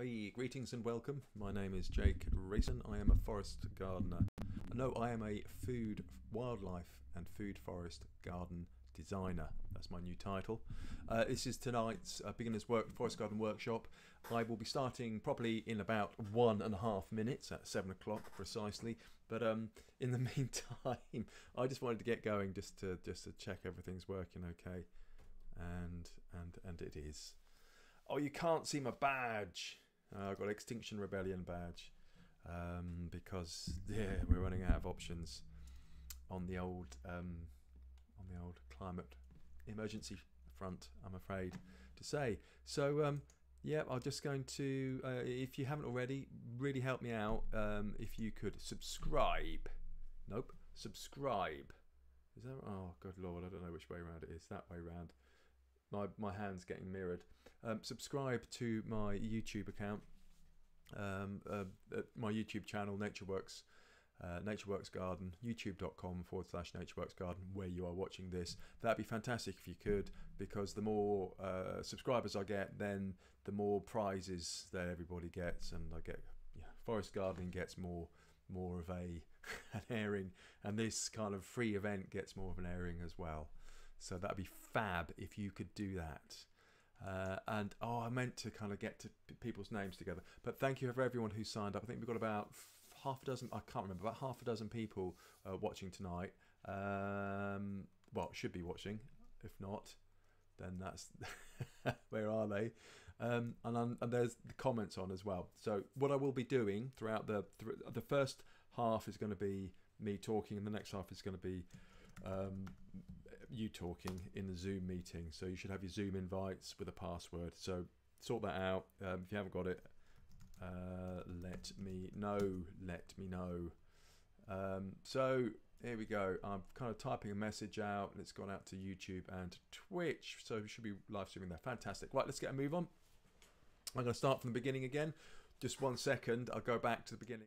Hey, greetings and welcome. My name is Jake Rayson. I am a forest gardener. No, I am a food, wildlife, and food forest garden designer. That's my new title. Uh, this is tonight's uh, beginners work forest garden workshop. I will be starting probably in about one and a half minutes at seven o'clock precisely. But um, in the meantime, I just wanted to get going just to just to check everything's working okay, and and and it is. Oh, you can't see my badge. Uh, I've got Extinction Rebellion badge um, because yeah, we're running out of options on the old um, on the old climate emergency front. I'm afraid to say. So um, yeah, I'm just going to. Uh, if you haven't already, really help me out. Um, if you could subscribe. Nope, subscribe. Is that? Oh, good lord, I don't know which way around it is. That way round my my hands getting mirrored. Um, subscribe to my YouTube account, um, uh, my YouTube channel, NatureWorks. Uh, NatureWorks Garden, youtube.com forward slash NatureWorks Garden, where you are watching this. That'd be fantastic if you could, because the more uh, subscribers I get, then the more prizes that everybody gets, and I get yeah, forest gardening gets more more of a an airing, and this kind of free event gets more of an airing as well. So that'd be fab if you could do that. Uh, and oh, I meant to kind of get to people's names together. But thank you for everyone who signed up. I think we've got about half a dozen, I can't remember, about half a dozen people uh, watching tonight. Um, well, should be watching. If not, then that's where are they? Um, and, and there's the comments on as well. So what I will be doing throughout the th the first half is going to be me talking, and the next half is going to be um, you talking in the Zoom meeting. So you should have your Zoom invites with a password. So sort that out. Um, if you haven't got it, uh, let me know. Let me know. Um, so here we go. I'm kind of typing a message out and it's gone out to YouTube and Twitch. So we should be live streaming there. Fantastic. Right, let's get a move on. I'm going to start from the beginning again. Just one second. I'll go back to the beginning.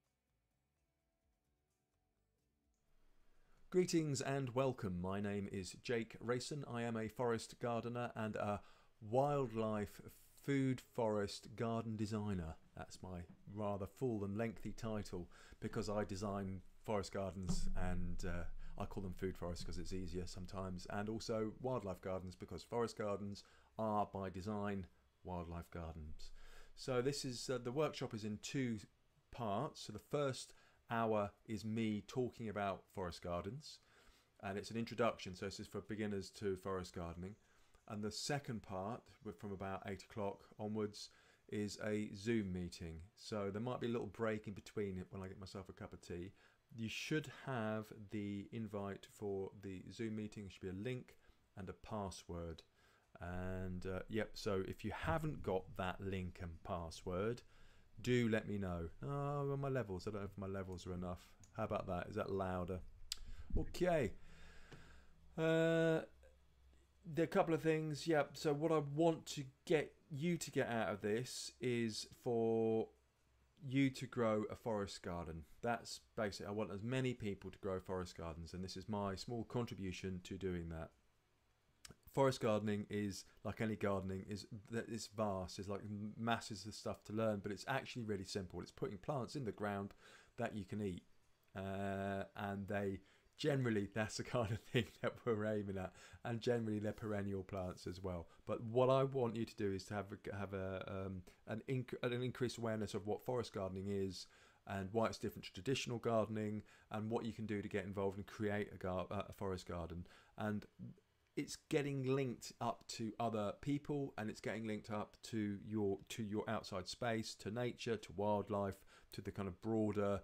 Greetings and welcome. My name is Jake Rayson. I am a forest gardener and a wildlife food forest garden designer. That's my rather full and lengthy title because I design forest gardens and uh, I call them food forests because it's easier sometimes, and also wildlife gardens because forest gardens are by design wildlife gardens. So this is uh, the workshop is in two parts. So the first hour is me talking about forest gardens, and it's an introduction, so this is for beginners to forest gardening. And the second part, from about eight o'clock onwards, is a Zoom meeting. So there might be a little break in between it when I get myself a cup of tea. You should have the invite for the Zoom meeting. Should be a link and a password. And uh, yep, so if you haven't got that link and password, do let me know. Oh, my levels. I don't know if my levels are enough. How about that? Is that louder? Okay. Uh, there are a couple of things. Yeah. So what I want to get you to get out of this is for you to grow a forest garden. That's basically I want as many people to grow forest gardens, and this is my small contribution to doing that forest gardening is like any gardening is that it's vast. It's like masses of stuff to learn but it's actually really simple. It's putting plants in the ground that you can eat uh, and they generally that's the kind of thing that we're aiming at and generally they're perennial plants as well. But what i want you to do is to have have a um, an, inc- an increased awareness of what forest gardening is and why it's different to traditional gardening and what you can do to get involved and create a, gar- a forest garden. And it's getting linked up to other people and it's getting linked up to your to your outside space to nature to wildlife to the kind of broader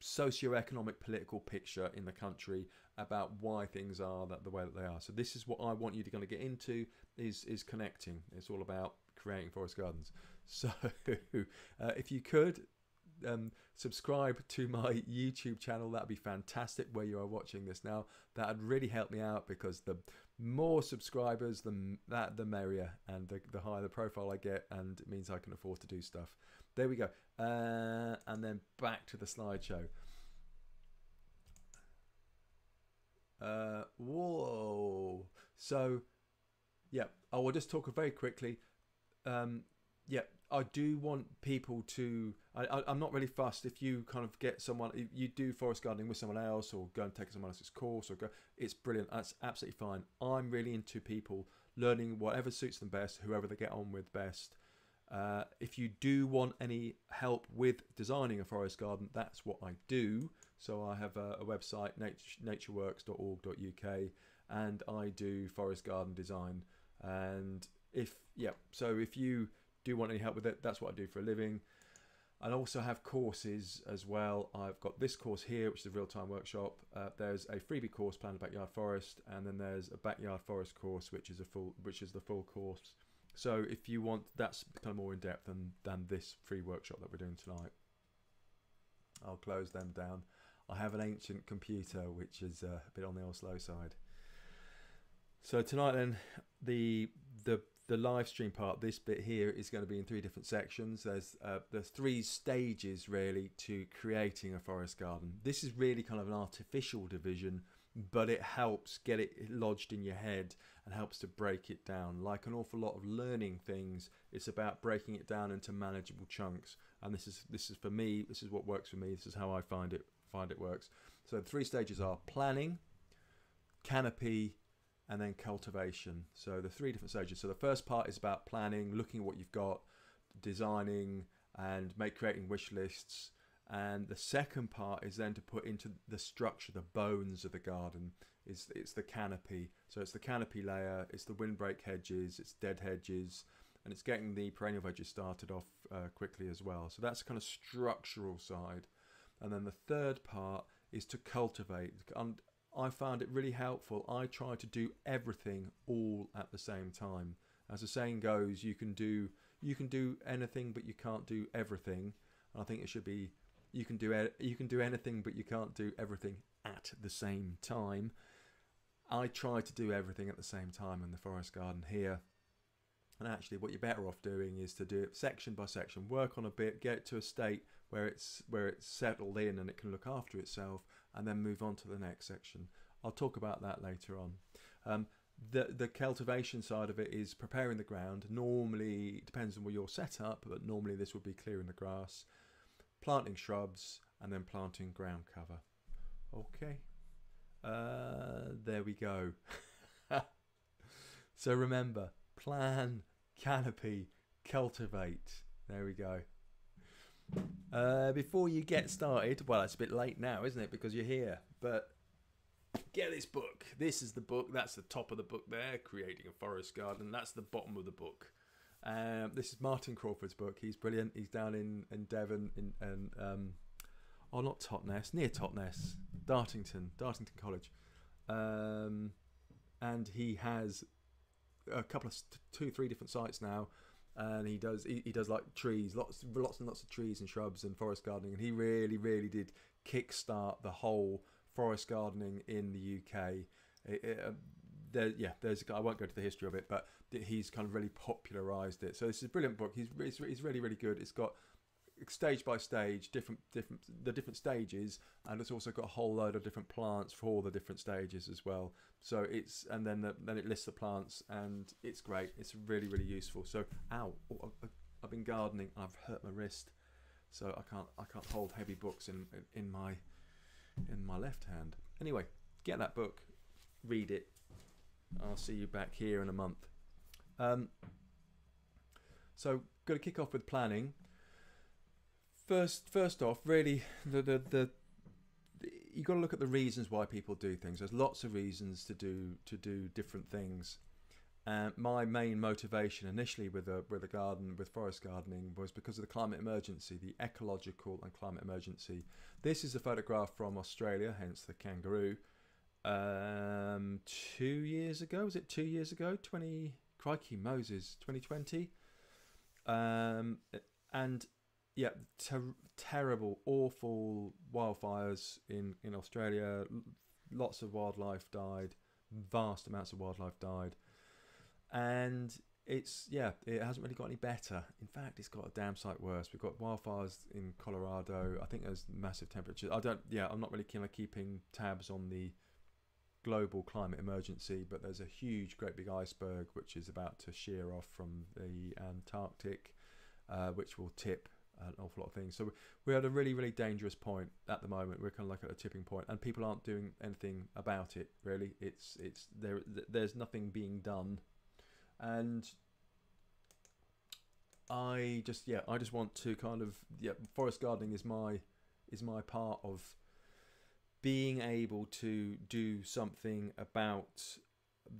socio-economic political picture in the country about why things are that the way that they are. So this is what i want you to kind of get into is is connecting. It's all about creating forest gardens. So uh, if you could um, subscribe to my YouTube channel. That'd be fantastic where you are watching this now. That'd really help me out because the more subscribers, the that the merrier, and the, the higher the profile I get, and it means I can afford to do stuff. There we go. Uh, and then back to the slideshow. Uh, whoa. So, yeah, I will just talk very quickly. Um, yeah, I do want people to. I, I'm not really fussed if you kind of get someone. If you do forest gardening with someone else, or go and take someone else's course, or go. It's brilliant. That's absolutely fine. I'm really into people learning whatever suits them best, whoever they get on with best. Uh, if you do want any help with designing a forest garden, that's what I do. So I have a, a website, nature, natureworks.org.uk, and I do forest garden design. And if yeah, so if you do want any help with it, that's what I do for a living. I also have courses as well. I've got this course here, which is a real-time workshop. Uh, there's a freebie course, Plan Backyard Forest, and then there's a Backyard Forest course, which is a full, which is the full course. So if you want, that's kind of more in depth than than this free workshop that we're doing tonight. I'll close them down. I have an ancient computer, which is uh, a bit on the old slow side. So tonight, then the the the live stream part, this bit here is going to be in three different sections. There's uh, there's three stages really to creating a forest garden. This is really kind of an artificial division, but it helps get it lodged in your head and helps to break it down. Like an awful lot of learning things, it's about breaking it down into manageable chunks. And this is this is for me. This is what works for me. This is how I find it find it works. So the three stages are planning, canopy, and then cultivation. So the three different stages. So the first part is about planning, looking at what you've got, designing, and make creating wish lists. And the second part is then to put into the structure, the bones of the garden. Is it's the canopy. So it's the canopy layer, it's the windbreak hedges, it's dead hedges, and it's getting the perennial veggies started off uh, quickly as well. So that's kind of structural side. And then the third part is to cultivate. I found it really helpful. I try to do everything all at the same time. As the saying goes, you can do you can do anything, but you can't do everything. And I think it should be you can do you can do anything, but you can't do everything at the same time. I try to do everything at the same time in the forest garden here. And actually, what you're better off doing is to do it section by section. Work on a bit, get it to a state where it's where it's settled in and it can look after itself, and then move on to the next section. I'll talk about that later on. Um, the the cultivation side of it is preparing the ground. Normally, it depends on where you're set up, but normally this would be clearing the grass, planting shrubs, and then planting ground cover. Okay, uh, there we go. so remember, plan, canopy, cultivate. There we go. Uh, before you get started, well, it's a bit late now, isn't it? Because you're here. But get this book. This is the book. That's the top of the book there, Creating a Forest Garden. That's the bottom of the book. Um, this is Martin Crawford's book. He's brilliant. He's down in, in Devon, in, and um, oh, not Totnes, near Totnes, Dartington, Dartington College. Um, and he has a couple of two, three different sites now and he does he, he does like trees, lots lots and lots of trees and shrubs and forest gardening, and he really really did kickstart the whole forest gardening in the UK. It, it, uh, there, yeah, there's I won't go to the history of it, but he's kind of really popularised it. So this is a brilliant book. He's he's, he's really really good. It's got stage by stage, different different the different stages, and it's also got a whole load of different plants for all the different stages as well. So it's and then the, then it lists the plants, and it's great. It's really really useful. So ow, oh, I've been gardening. I've hurt my wrist, so I can't I can't hold heavy books in in my in my left hand. Anyway, get that book, read it. I'll see you back here in a month. Um, so, going to kick off with planning first first off, really the the, the, you got to look at the reasons why people do things. There's lots of reasons to do to do different things. Uh, my main motivation initially with a with a garden with forest gardening was because of the climate emergency, the ecological and climate emergency. This is a photograph from Australia, hence the kangaroo. Um, two years ago, was it two years ago? Twenty crikey Moses, twenty twenty. Um, and yeah, ter- terrible, awful wildfires in in Australia. Lots of wildlife died, vast amounts of wildlife died, and it's yeah, it hasn't really got any better. In fact, it's got a damn sight worse. We've got wildfires in Colorado. I think there's massive temperatures. I don't. Yeah, I'm not really keen on keeping tabs on the global climate emergency, but there's a huge, great big iceberg which is about to shear off from the Antarctic uh, which will tip an awful lot of things. So we're at a really, really dangerous point at the moment. We're kind of like at a tipping point, and people aren't doing anything about it. Really, it's it's there. There's nothing being done, and I just yeah, I just want to kind of yeah, forest gardening is my is my part of being able to do something about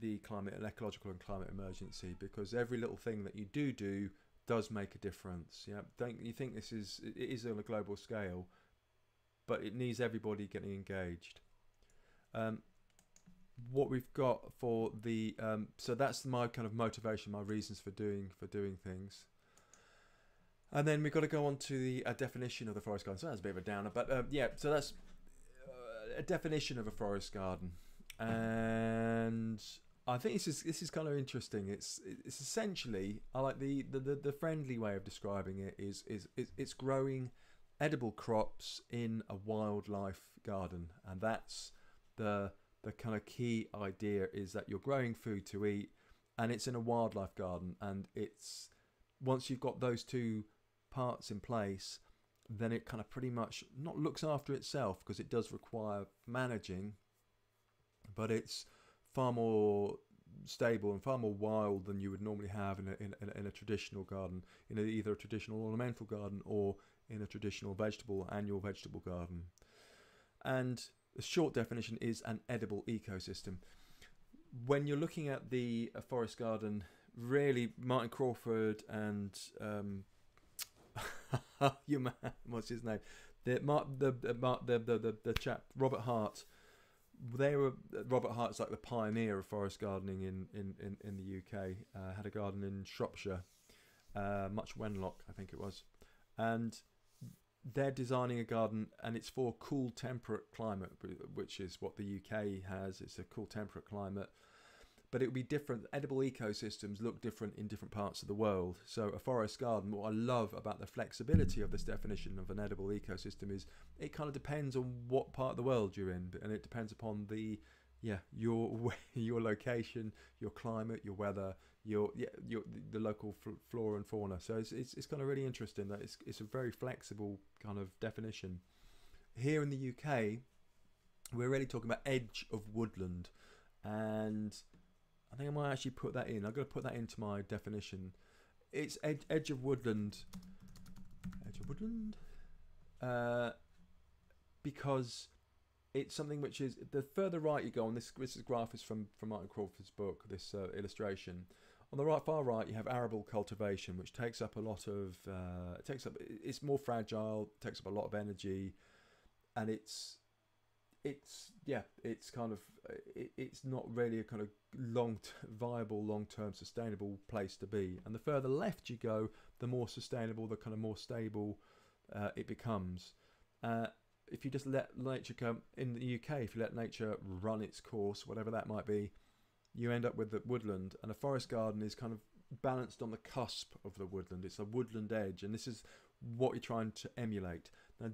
the climate and ecological and climate emergency because every little thing that you do do does make a difference. Yeah, don't you think this is it is on a global scale, but it needs everybody getting engaged. Um, what we've got for the um, so that's my kind of motivation, my reasons for doing for doing things. And then we've got to go on to the definition of the forest garden. So that's a bit of a downer, but uh, yeah. So that's uh, a definition of a forest garden, and I think this is this is kind of interesting. It's it's essentially I like the the, the, the friendly way of describing it is, is it's growing edible crops in a wildlife garden, and that's the the kind of key idea is that you're growing food to eat, and it's in a wildlife garden, and it's once you've got those two parts in place, then it kind of pretty much not looks after itself because it does require managing, but it's far more stable and far more wild than you would normally have in a, in, a, in a traditional garden, in a, either a traditional ornamental garden or in a traditional vegetable, annual vegetable garden. And the short definition is an edible ecosystem. When you're looking at the forest garden, really Martin Crawford and um, man, what's his name? The the the the the, the, the chap Robert Hart. They were Robert Hart's like the pioneer of forest gardening in in in, in the UK. Uh, had a garden in Shropshire, uh, Much Wenlock, I think it was, and they're designing a garden and it's for cool temperate climate which is what the UK has it's a cool temperate climate but it would be different. Edible ecosystems look different in different parts of the world. So, a forest garden, what I love about the flexibility of this definition of an edible ecosystem is it kind of depends on what part of the world you're in, and it depends upon the yeah your your location, your climate, your weather, your yeah your the local flora and fauna. So it's, it's it's kind of really interesting that it's it's a very flexible kind of definition. Here in the UK, we're really talking about edge of woodland, and I think I might actually put that in. I'm going to put that into my definition. It's ed- edge of woodland. Edge of woodland. Uh, because it's something which is the further right you go on this. This graph is from from Martin Crawford's book. This uh, illustration. On the right, far right, you have arable cultivation, which takes up a lot of. Uh, it takes up. It's more fragile. Takes up a lot of energy, and it's it's yeah, it's kind of it, it's not really a kind of long viable, long term, sustainable place to be. And the further left you go, the more sustainable, the kind of more stable uh, it becomes. Uh, if you just let nature come in the UK, if you let nature run its course, whatever that might be, you end up with the woodland. And a forest garden is kind of balanced on the cusp of the woodland. It's a woodland edge, and this is what you're trying to emulate. Now,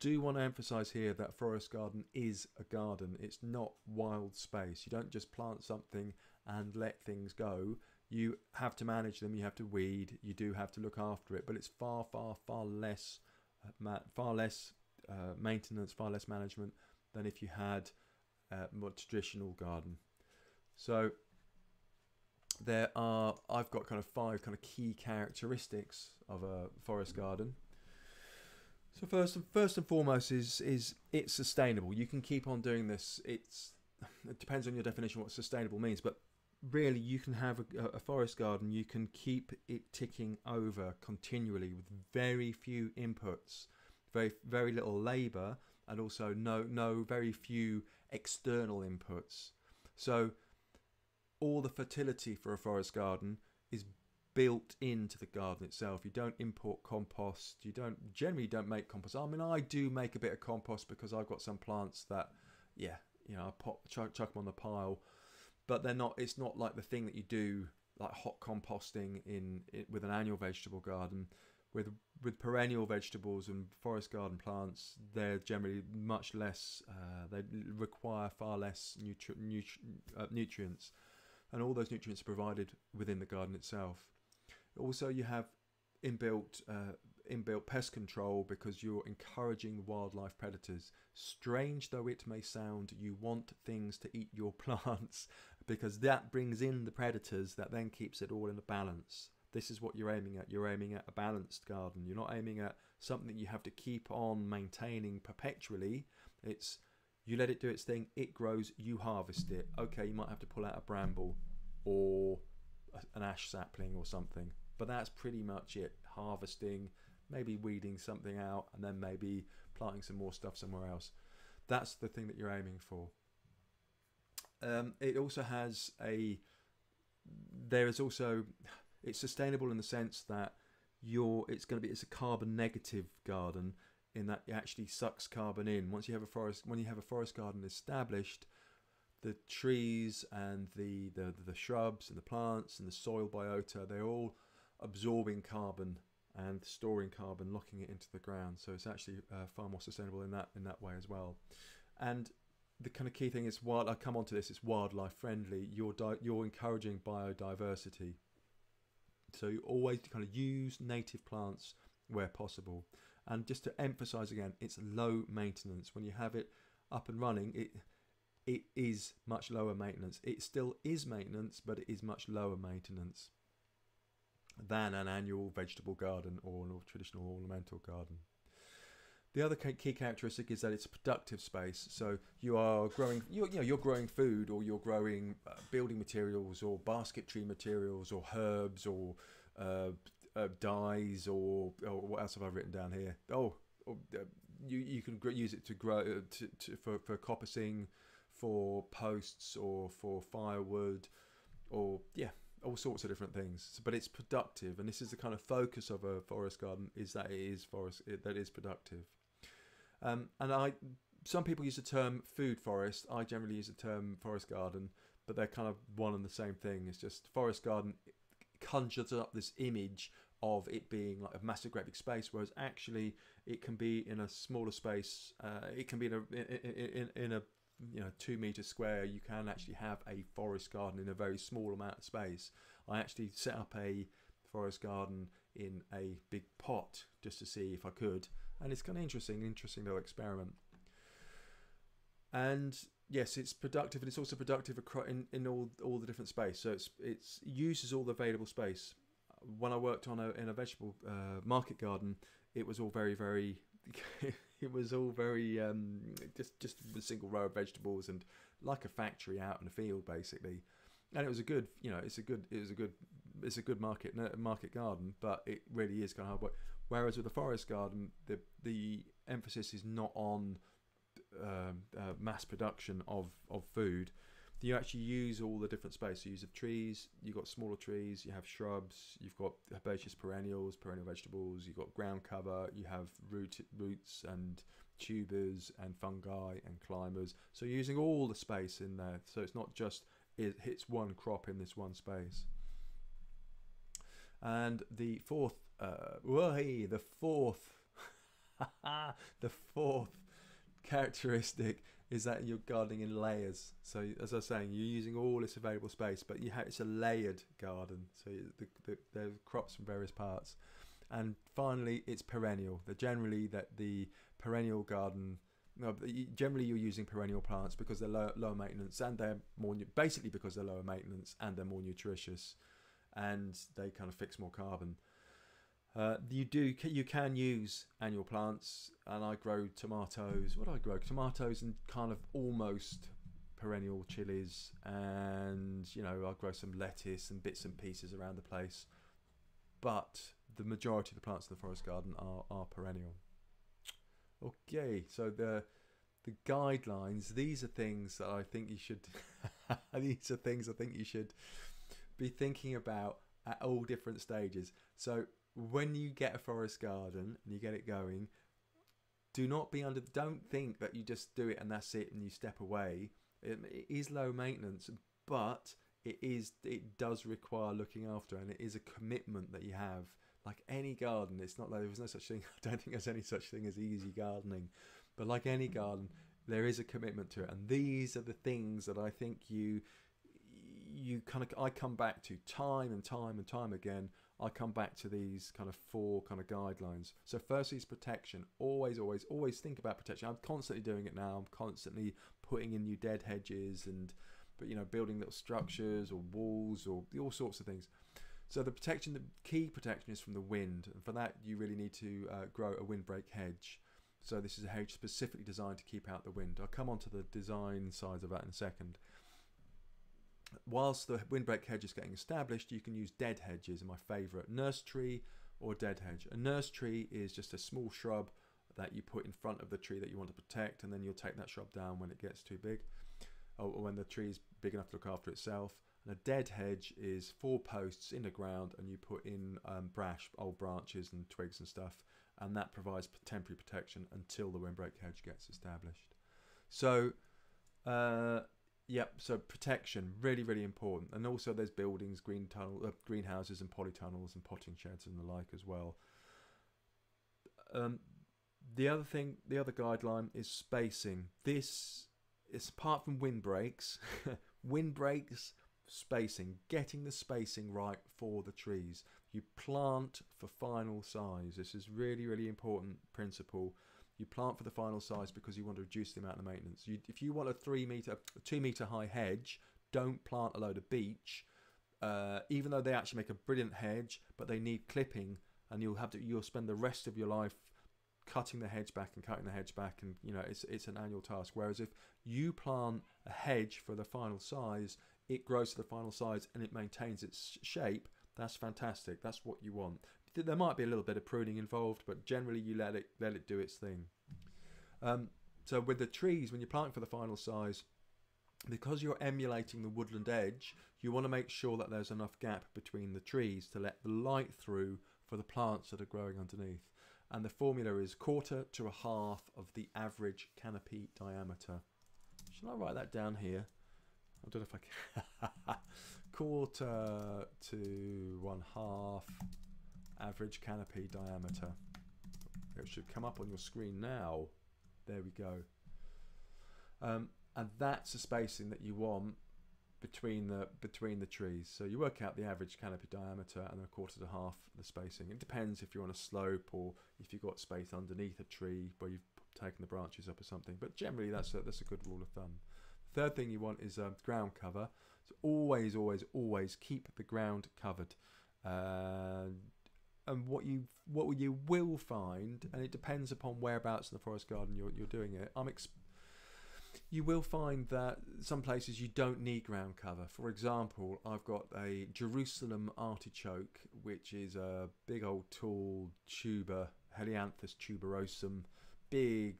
do want to emphasize here that forest garden is a garden. It's not wild space. You don't just plant something and let things go. You have to manage them. You have to weed. You do have to look after it. But it's far, far, far less, uh, far less uh, maintenance, far less management than if you had a more traditional garden. So there are. I've got kind of five kind of key characteristics of a forest garden. So first first and foremost is is it's sustainable. You can keep on doing this. It's it depends on your definition of what sustainable means, but really you can have a, a, forest garden. You can keep it ticking over continually with very few inputs, very very little labour, and also no no very few external inputs. So all the fertility for a forest garden is built into the garden itself. You don't import compost. You don't generally don't make compost. I mean, I do make a bit of compost because I've got some plants that, yeah, you know, I pop chuck, chuck them on the pile, but they're not. It's not like the thing that you do like hot composting in, in with an annual vegetable garden. With with perennial vegetables and forest garden plants, they're generally much less. Uh, they require far less nutri- nutri- uh, nutrients, and all those nutrients are provided within the garden itself. Also, you have inbuilt uh, inbuilt pest control because you're encouraging wildlife predators. Strange though it may sound, you want things to eat your plants because that brings in the predators that then keeps it all in a balance. This is what you're aiming at. You're aiming at a balanced garden. You're not aiming at something you have to keep on maintaining perpetually. It's you let it do its thing, it grows, you harvest it. Okay, you might have to pull out a bramble or an ash sapling or something, but that's pretty much it. Harvesting, maybe weeding something out, and then maybe planting some more stuff somewhere else. That's the thing that you're aiming for. Um, it also has a. There is also, it's sustainable in the sense that you're. It's going to be. It's a carbon negative garden in that it actually sucks carbon in. Once you have a forest, when you have a forest garden established, the trees and the, the, the shrubs and the plants and the soil biota, they're all absorbing carbon and storing carbon, locking it into the ground. So it's actually uh, far more sustainable in that in that way as well. And the kind of key thing is while I come on to this. It's wildlife friendly. You're you're encouraging biodiversity. So you always kind of use native plants where possible. And just to emphasize again, it's low maintenance. When you have it up and running, it it is much lower maintenance. It still is maintenance, but it is much lower maintenance than an annual vegetable garden or a traditional ornamental garden. The other key characteristic is that it's a productive space. So you are growing, you're, you know, you're growing food, or you're growing uh, building materials, or basketry materials, or herbs, or uh, uh, dyes, or, or what else have I written down here? Oh, or, uh, you you can use it to grow uh, to, to, for for coppicing, for posts, or for firewood, or yeah, all sorts of different things. But it's productive, and this is the kind of focus of a forest garden: is that it is forest it, that is productive. Um, and I, some people use the term food forest. I generally use the term forest garden, but they're kind of one and the same thing. It's just forest garden conjures up this image of it being like a massive great big space, whereas actually it can be in a smaller space. Uh, it can be in a in, in, in a you know two meter square you can actually have a forest garden in a very small amount of space. I actually set up a forest garden in a big pot just to see if i could and it's kind of interesting interesting little experiment. And yes it's productive and it's also productive in, in all all the different space. So it's it's uses all the available space. When i worked on a in a vegetable uh, market garden it was all very very it was all very um, just just a single row of vegetables and like a factory out in the field basically. And it was a good, you know, it's a good, it was a good, it's a good market market garden, but it really is kind of hard work. Whereas with the forest garden, the the emphasis is not on um, uh, mass production of of food you actually use all the different space. So you trees, you've got smaller trees, you have shrubs, you've got herbaceous perennials, perennial vegetables, you've got ground cover, you have root, roots and tubers and fungi and climbers. So you're using all the space in there. So it's not just it hits one crop in this one space. And the fourth, uh, whoa, the fourth, the fourth characteristic is that you're gardening in layers. So as I was saying, you're using all this available space, but you have, it's a layered garden. So the, the, there's crops from various parts. And finally, it's perennial. That generally that the perennial garden, no, generally you're using perennial plants because they're low, lower maintenance and they're more basically because they're lower maintenance and they're more nutritious, and they kind of fix more carbon. Uh, you do you can use annual plants, and I grow tomatoes. What do I grow? Tomatoes and kind of almost perennial chilies, and you know I grow some lettuce and bits and pieces around the place. But the majority of the plants in the forest garden are are perennial. Okay, so the the guidelines. These are things that I think you should. these are things I think you should be thinking about at all different stages. So when you get a forest garden and you get it going, do not be under. Don't think that you just do it and that's it, and you step away. it, it is low maintenance, but it is. It does require looking after, and it is a commitment that you have. Like any garden, it's not like there's no such thing. I don't think there's any such thing as easy gardening, but like any garden, there is a commitment to it, and these are the things that I think you you kind of I come back to time and time and time again. I come back to these kind of four kind of guidelines. So firstly is protection. Always, always, always think about protection. I'm constantly doing it now. I'm constantly putting in new dead hedges and but you know building little structures or walls or all sorts of things. So the protection, the key protection is from the wind, and for that you really need to uh, grow a windbreak hedge. So this is a hedge specifically designed to keep out the wind. I'll come on to the design sides of that in a second. Whilst the windbreak hedge is getting established, you can use dead hedges, my favourite, nurse tree or dead hedge. A nurse tree is just a small shrub that you put in front of the tree that you want to protect, and then you'll take that shrub down when it gets too big, or when the tree is big enough to look after itself. And a dead hedge is four posts in the ground, and you put in um, brash, old branches and twigs and stuff, and that provides temporary protection until the windbreak hedge gets established. So, uh, Yep. So protection really really important, and also there's buildings, green tunnel, uh, greenhouses, and polytunnels and potting sheds and the like as well. Um, the other thing, the other guideline is spacing. This is apart from windbreaks, windbreaks, spacing, getting the spacing right for the trees. You plant for final size. This is really really important principle you plant for the final size because you want to reduce the amount of maintenance. You, if you want a three meter, two meter high hedge, don't plant a load of beech. Uh, even though they actually make a brilliant hedge, but they need clipping, and you'll have to you'll spend the rest of your life cutting the hedge back and cutting the hedge back, and you know it's it's an annual task. Whereas if you plant a hedge for the final size, it grows to the final size and it maintains its shape. That's fantastic. That's what you want there might be a little bit of pruning involved, but generally you let it let it do its thing. Um, so with the trees, when you're planting for the final size, because you're emulating the woodland edge, you want to make sure that there's enough gap between the trees to let the light through for the plants that are growing underneath. And the formula is quarter to a half of the average canopy diameter. Shall I write that down here? I don't know if I can. quarter to one half average canopy diameter. It should come up on your screen now. There we go. Um, and that's the spacing that you want between the between the trees. So you work out the average canopy diameter and a quarter to half the spacing. It depends if you're on a slope or if you've got space underneath a tree where you've taken the branches up or something. But generally, that's a, that's a good rule of thumb. Third thing you want is um, ground cover. So always, always, always keep the ground covered. Uh, and what you what you will find, and it depends upon whereabouts in the forest garden you're you're doing it. I'm ex- you will find that some places you don't need ground cover. For example, I've got a Jerusalem artichoke, which is a big old tall tuber, Helianthus tuberosum, big,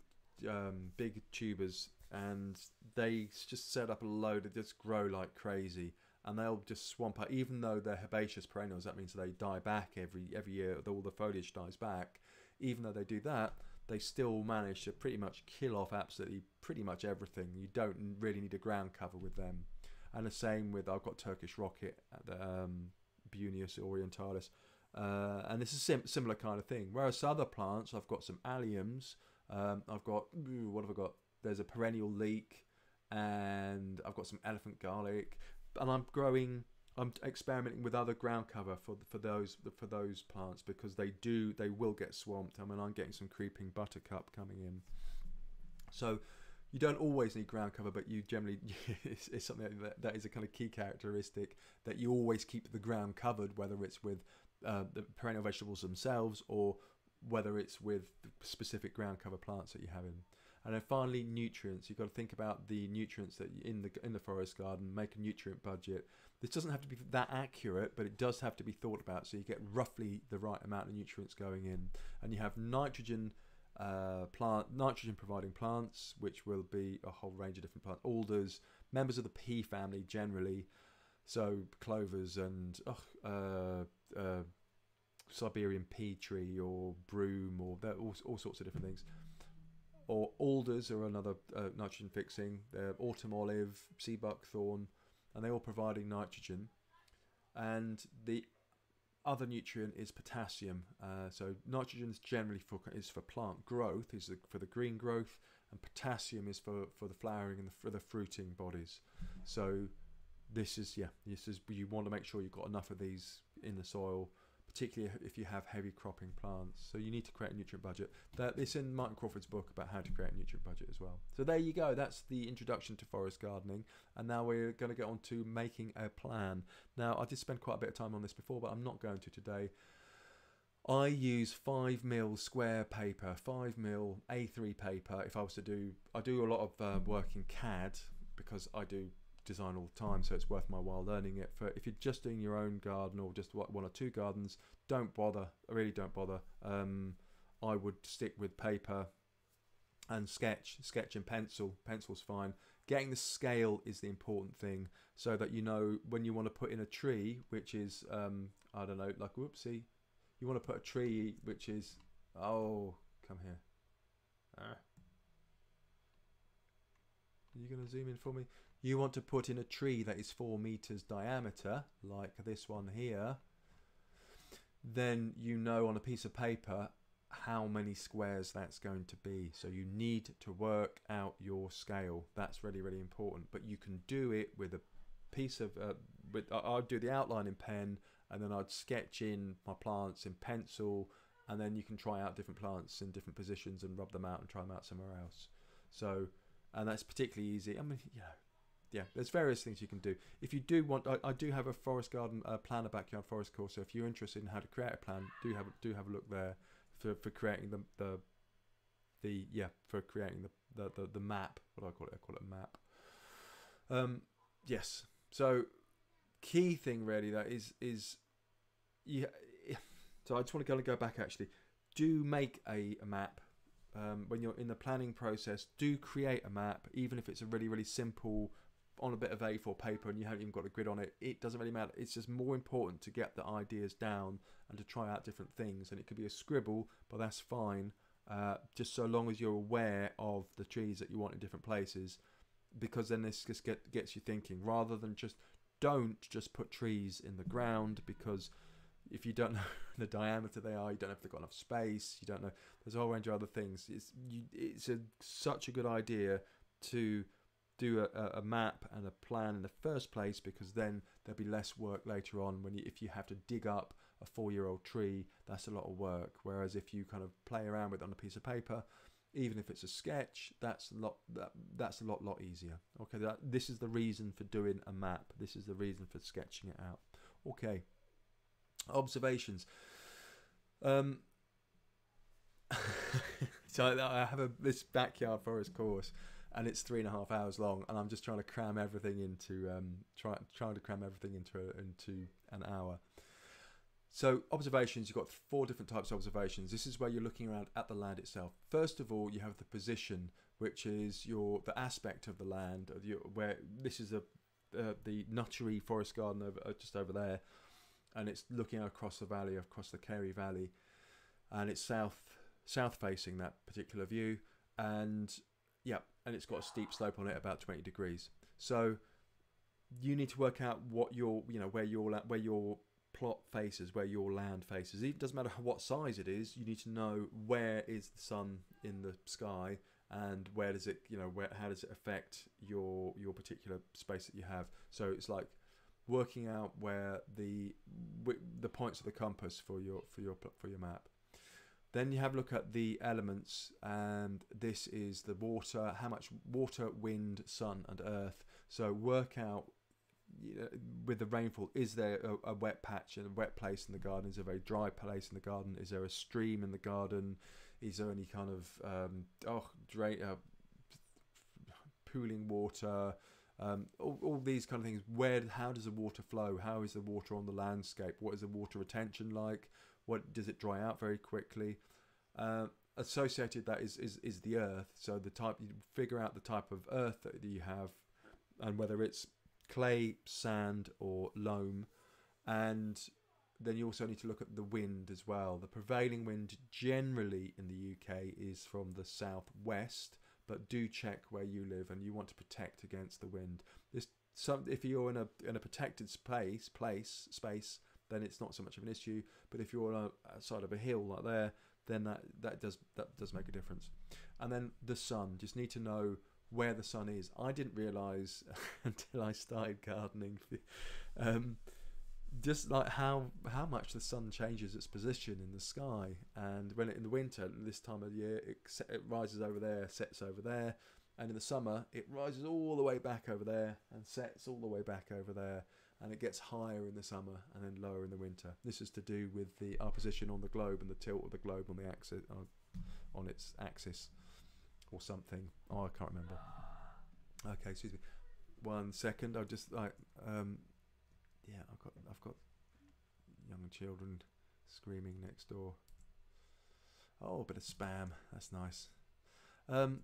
um, big tubers, and they just set up a load of just grow like crazy and they'll just swamp out. Even though they're herbaceous perennials, that means they die back every every year. All the foliage dies back. Even though they do that, they still manage to pretty much kill off absolutely pretty much everything. You don't really need a ground cover with them. And the same with I've got Turkish rocket, the um, Bunias orientalis, uh, and this is sim- similar kind of thing. Whereas other plants, I've got some alliums. Um, I've got what have I got? There's a perennial leek, and I've got some elephant garlic and I'm growing. I'm experimenting with other ground cover for for those for those plants because they do they will get swamped. I mean, I'm getting some creeping buttercup coming in. So you don't always need ground cover, but you generally it's, it's something that, that is a kind of key characteristic that you always keep the ground covered, whether it's with uh, the perennial vegetables themselves or whether it's with specific ground cover plants that you have in. And then finally, nutrients. You've got to think about the nutrients that in the in the forest garden. Make a nutrient budget. This doesn't have to be that accurate, but it does have to be thought about so you get roughly the right amount of nutrients going in. And you have nitrogen uh, plant nitrogen providing plants, which will be a whole range of different plants. Alders, members of the pea family generally, so clovers and uh, uh, Siberian pea tree or broom or all, all sorts of different things or alders are another uh, nitrogen fixing. They're autumn olive, sea buckthorn, and they're all providing nitrogen. And the other nutrient is potassium. Uh, so nitrogen is generally for is for plant growth, is for the green growth, and potassium is for, for the flowering and the, for the fruiting bodies. So this is yeah, this is you want to make sure you've got enough of these in the soil, particularly if you have heavy cropping plants. So you need to create a nutrient budget. That it's in Martin Crawford's book about how to create a nutrient budget as well. So there you go. That's the introduction to forest gardening, and now we're going to get on to making a plan. Now I did spend quite a bit of time on this before, but I'm not going to today. I use five mil square paper, five mil A3 paper. If I was to do, I do a lot of uh, work in CAD because I do design all the time, so it's worth my while learning it. For if you're just doing your own garden or just one or two gardens, don't bother. Really don't bother. Um, I would stick with paper and sketch, sketch and pencil. Pencil's fine. Getting the scale is the important thing, so that you know when you want to put in a tree, which is um, I don't know, like whoopsie, you want to put a tree which is oh, come here. Ah. Are you going to zoom in for me? You want to put in a tree that is four meters diameter, like this one here. Then you know on a piece of paper how many squares that's going to be. So you need to work out your scale. That's really, really important. But you can do it with a piece of, uh, with, I'll do the outline in pen and then I'd sketch in my plants in pencil and then you can try out different plants in different positions and rub them out and try them out somewhere else. So, and that's particularly easy. I mean, you know, yeah, there's various things you can do. If you do want, I, I do have a forest garden uh, plan, a backyard forest course. So if you're interested in how to create a plan, do have do have a look there for, for creating the the the yeah for creating the the, the, the map. What do I call it? I call it a map. Um, yes. So key thing really that is is yeah. So I just want to kind of go back actually. Do make a, a map um, when you're in the planning process. Do create a map, even if it's a really really simple on a bit of A4 paper and you haven't even got a grid on it, it doesn't really matter. It's just more important to get the ideas down and to try out different things. And it could be a scribble, but that's fine. Uh, just so long as you're aware of the trees that you want in different places, because then this just get, gets you thinking rather than just don't just put trees in the ground because if you don't know the diameter they are, you don't know if they've got enough space, you don't know. There's a whole range of other things. It's you, it's a, such a good idea to do a, a, map and a plan in the first place because then there'll be less work later on when you, if you have to dig up a four-year-old tree that's a lot of work. Whereas if you kind of play around with it on a piece of paper even if it's a sketch that's a lot that, that's a lot lot easier. Okay that, this is the reason for doing a map. This is the reason for sketching it out. Okay. Observations. Um so I have a this backyard forest course and it's three and a half hours long, and I'm just trying to cram everything into um, try, trying to cram everything into into an hour. So observations, you've got four different types of observations. This is where you're looking around at the land itself. First of all, you have the position, which is your the aspect of the land, your, where this is a uh, the Nuttery Forest Garden over, uh, just over there, and it's looking across the valley, across the Carey Valley, and it's south south facing that particular view, and yeah, and it's got a steep slope on it, about 20 degrees. So you need to work out what your, you know, where your where your plot faces, where your land faces. It doesn't matter what size it is. You need to know where is the sun in the sky and where does it, you know, where how does it affect your your particular space that you have. So it's like working out where the the points of the compass for your for your for your map. Then you have a look at the elements, and this is the water, how much water, wind, sun, and earth. So work out you know, with the rainfall, is there a, a, wet patch and a wet place in the garden? Is there a very dry place in the garden? Is there a stream in the garden? Is there any kind of um, oh drain, uh, pooling water? Um, all, all, these kind of things. Where, how does the water flow? How is the water on the landscape? What is the water retention like? What does it dry out very quickly? Uh, associated that is, is is the earth. So the type you figure out the type of earth that you have, and whether it's clay, sand, or loam, and then you also need to look at the wind as well. The prevailing wind generally in the UK is from the southwest, but do check where you live and you want to protect against the wind. This some if you're in a in a protected space place space then it's not so much of an issue. But if you're on a, a side of a hill like there, then that that does that does make a difference. And then the sun. Just need to know where the sun is. I didn't realise until I started gardening, um, just like how how much the sun changes its position in the sky. And when it, in the winter, this time of year, it, it rises over there, sets over there, and in the summer, it rises all the way back over there and sets all the way back over there and it gets higher in the summer and then lower in the winter. This is to do with the our position on the globe and the tilt of the globe on the axis on, on its axis or something. Oh, I can't remember. Okay, excuse me. One second. I'll just like um, yeah. I've got I've got young children screaming next door. Oh, a bit of spam. That's nice. Um,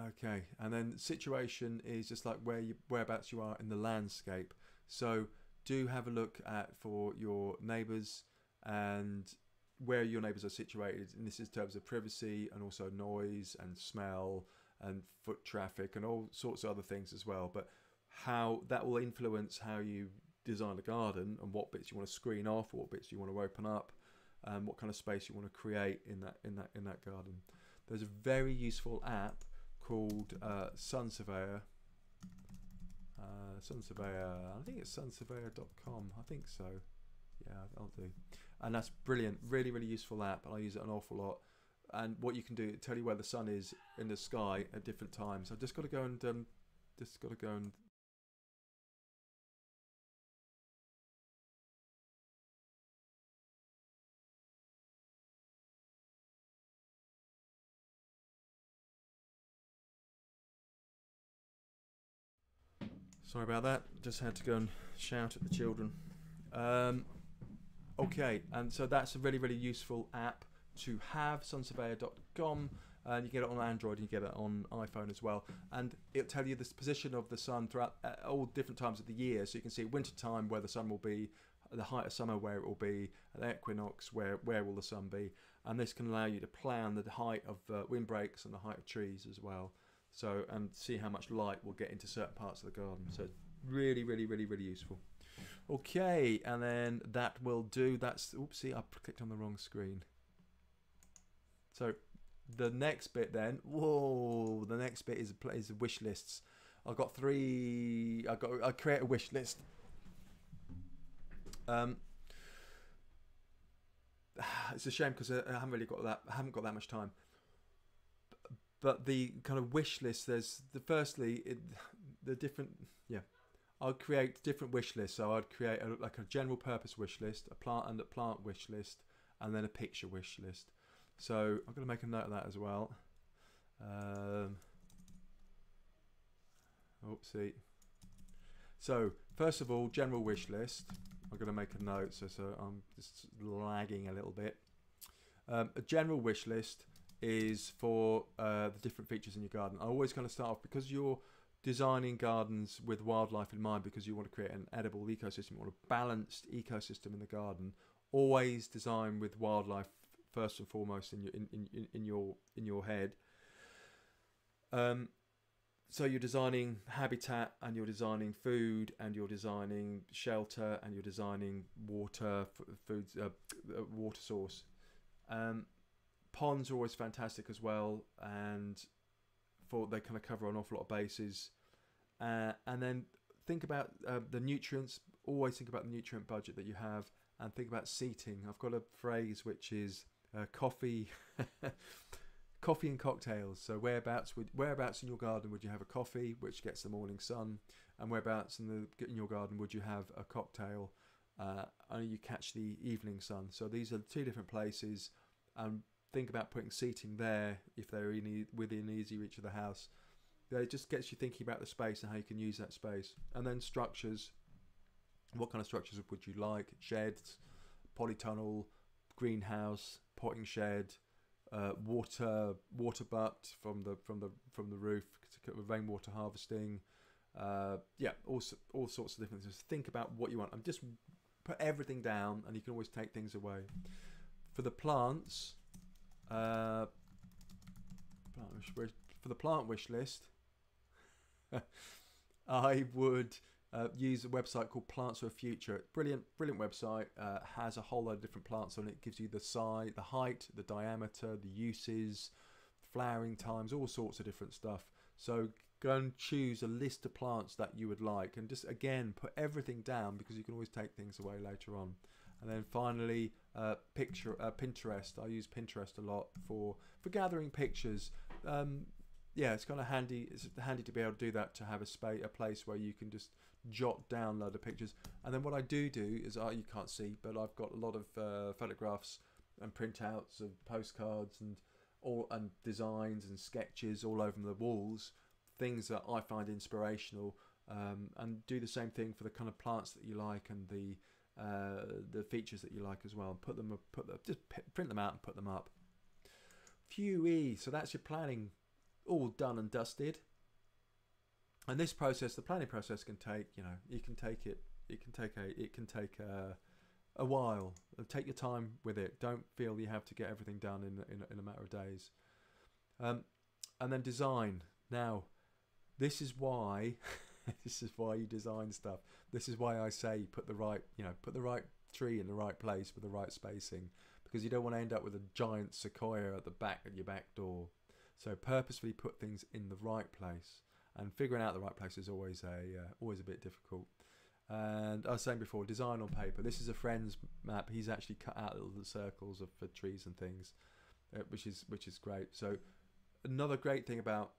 Okay, and then situation is just like where you whereabouts you are in the landscape. So do have a look at for your neighbours and where your neighbours are situated. And this is in terms of privacy and also noise and smell and foot traffic and all sorts of other things as well. But how that will influence how you design the garden and what bits you want to screen off, what bits you want to open up, and what kind of space you want to create in that in that in that garden. There's a very useful app called uh, Sun Surveyor. Uh, Sun Surveyor, I think it's sunsurveyor.com. I think so. Yeah, I'll do. And that's brilliant. Really, really useful app. and I use it an awful lot. And what you can do, tell you where the sun is in the sky at different times. I've just got to go and um, just got to go and Sorry about that. Just had to go and shout at the children. Um, okay, and so that's a really, really useful app to have, sunsurveyor.com. And you get it on Android, and you get it on iPhone as well. And it'll tell you the position of the sun throughout uh, all different times of the year. So you can see winter time where the sun will be, the height of summer where it will be, the equinox where where will the sun be. And this can allow you to plan the height of uh, windbreaks and the height of trees as well. So and see how much light will get into certain parts of the garden. So really, really, really, really useful. Okay, and then that will do. That's oopsie, I clicked on the wrong screen. So the next bit then, whoa, the next bit is is wish lists. I've got three. I got I create a wish list. Um, it's a shame because I haven't really got that. I haven't got that much time but the kind of wish list there's the firstly it, the different yeah I'd create different wish lists. So I'd create a, like a general purpose wish list a plant and a plant wish list and then a picture wish list. So I'm to make a note of that as well. Um, oopsie. So first of all general wish list. I'm to make a note so, so I'm just lagging a little bit. Um, a general wish list is for uh, the different features in your garden. I always kind of start off because you're designing gardens with wildlife in mind because you want to create an edible ecosystem, you want a balanced ecosystem in the garden. Always design with wildlife first and foremost in your in, in, in your in your head. Um, so you're designing habitat and you're designing food and you're designing shelter and you're designing water food uh, uh, water source um, ponds are always fantastic as well, and for they kind of cover an awful lot of bases. Uh, and then think about uh, the nutrients. Always think about the nutrient budget that you have, and think about seating. I've got a phrase which is uh, coffee, coffee and cocktails. So whereabouts would whereabouts in your garden would you have a coffee which gets the morning sun, and whereabouts in the in your garden would you have a cocktail? Uh, only you catch the evening sun. So these are two different places, and think about putting seating there if they're in, within easy reach of the house. It just gets you thinking about the space and how you can use that space. And then structures. What kind of structures would you like? Sheds, polytunnel, greenhouse, potting shed, uh, water water butt from the from the from the roof, rainwater harvesting. Uh, yeah, all all sorts of different things. Think about what you want. I'm just put everything down, and you can always take things away. For the plants, uh, for the plant wish list, I would uh, use a website called Plants for a Future. Brilliant, brilliant website. Uh, has a whole lot of different plants on it. Gives you the size, the height, the diameter, the uses, flowering times, all sorts of different stuff. So go and choose a list of plants that you would like and just again put everything down because you can always take things away later on. And then finally, uh, picture uh, Pinterest. I use Pinterest a lot for for gathering pictures. Um, yeah, it's kind of handy. It's handy to be able to do that to have a space, a place where you can just jot down a load of pictures. And then what I do do is, oh, you can't see, but I've got a lot of uh, photographs and printouts of postcards and all and designs and sketches all over the walls. Things that I find inspirational, um, and do the same thing for the kind of plants that you like and the uh, the features that you like as well. Put them, put them, just print them out and put them up. Phew, so that's your planning all done and dusted. And this process, the planning process, can take you know you can take it. It can take a it can take a, a while. Take your time with it. Don't feel you have to get everything done in in, in a matter of days. Um, and then design. Now, this is why this is why you design stuff. This is why I say put the right, you know, put the right tree in the right place with the right spacing because you don't want to end up with a giant sequoia at the back of your back door. So purposefully put things in the right place, and figuring out the right place is always a uh, always a bit difficult. And I was saying before, design on paper. This is a friend's map. He's actually cut out little circles of, for trees and things, uh, which is which is great. So another great thing about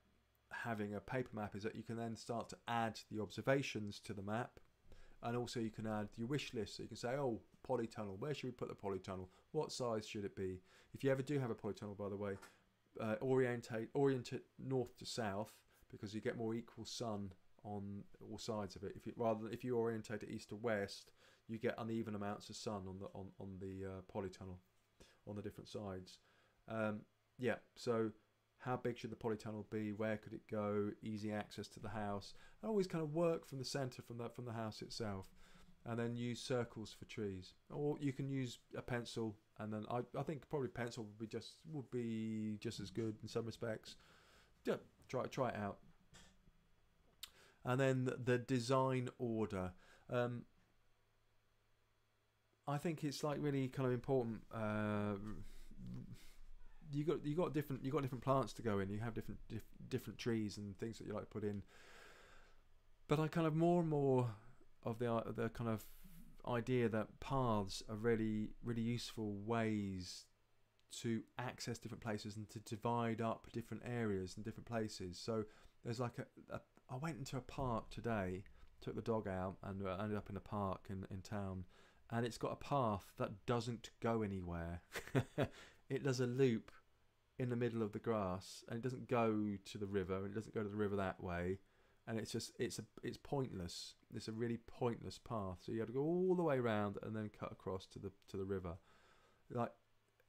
having a paper map is that you can then start to add the observations to the map and also you can add your wish list. So you can say oh polytunnel where should we put the polytunnel? What size should it be? If you ever do have a polytunnel by the way uh, orientate orient it north to south because you get more equal sun on all sides of it. If you rather if you orientate it east to west you get uneven amounts of sun on the on, on the uh, polytunnel on the different sides. Um, yeah so how big should the polytunnel be? Where could it go? Easy access to the house. I always kind of work from the center from that from the house itself. And then use circles for trees. Or you can use a pencil and then I, I think probably pencil would be just would be just as good in some respects. Yeah try try it out. And then the design order. Um, I think it's like really kind of important uh, you got you got different you got different plants to go in. You have different dif- different trees and things that you like to put in. But I kind of more and more of the the kind of idea that paths are really really useful ways to access different places and to divide up different areas and different places. So there's like a, a I went into a park today, took the dog out, and uh, ended up in a park in in town, and it's got a path that doesn't go anywhere. it does a loop in the middle of the grass and it doesn't go to the river and it doesn't go to the river that way and it's just it's a it's pointless. It's a really pointless path. So you have to go all the way around and then cut across to the to the river. Like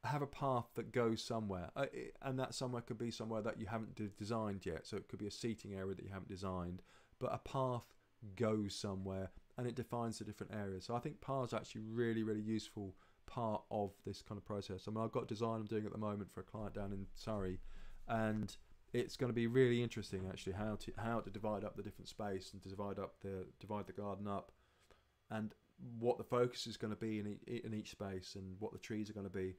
have a path that goes somewhere. Uh, and that somewhere could be somewhere that you haven't designed yet. So it could be a seating area that you haven't designed but a path goes somewhere and it defines the different areas. So i think paths are actually really really useful part of this kind of process. I mean, I've got design I'm doing at the moment for a client down in Surrey, and it's going to be really interesting actually how to how to divide up the different space and to divide up the divide the garden up, and what the focus is going to be in each, in each space and what the trees are going to be.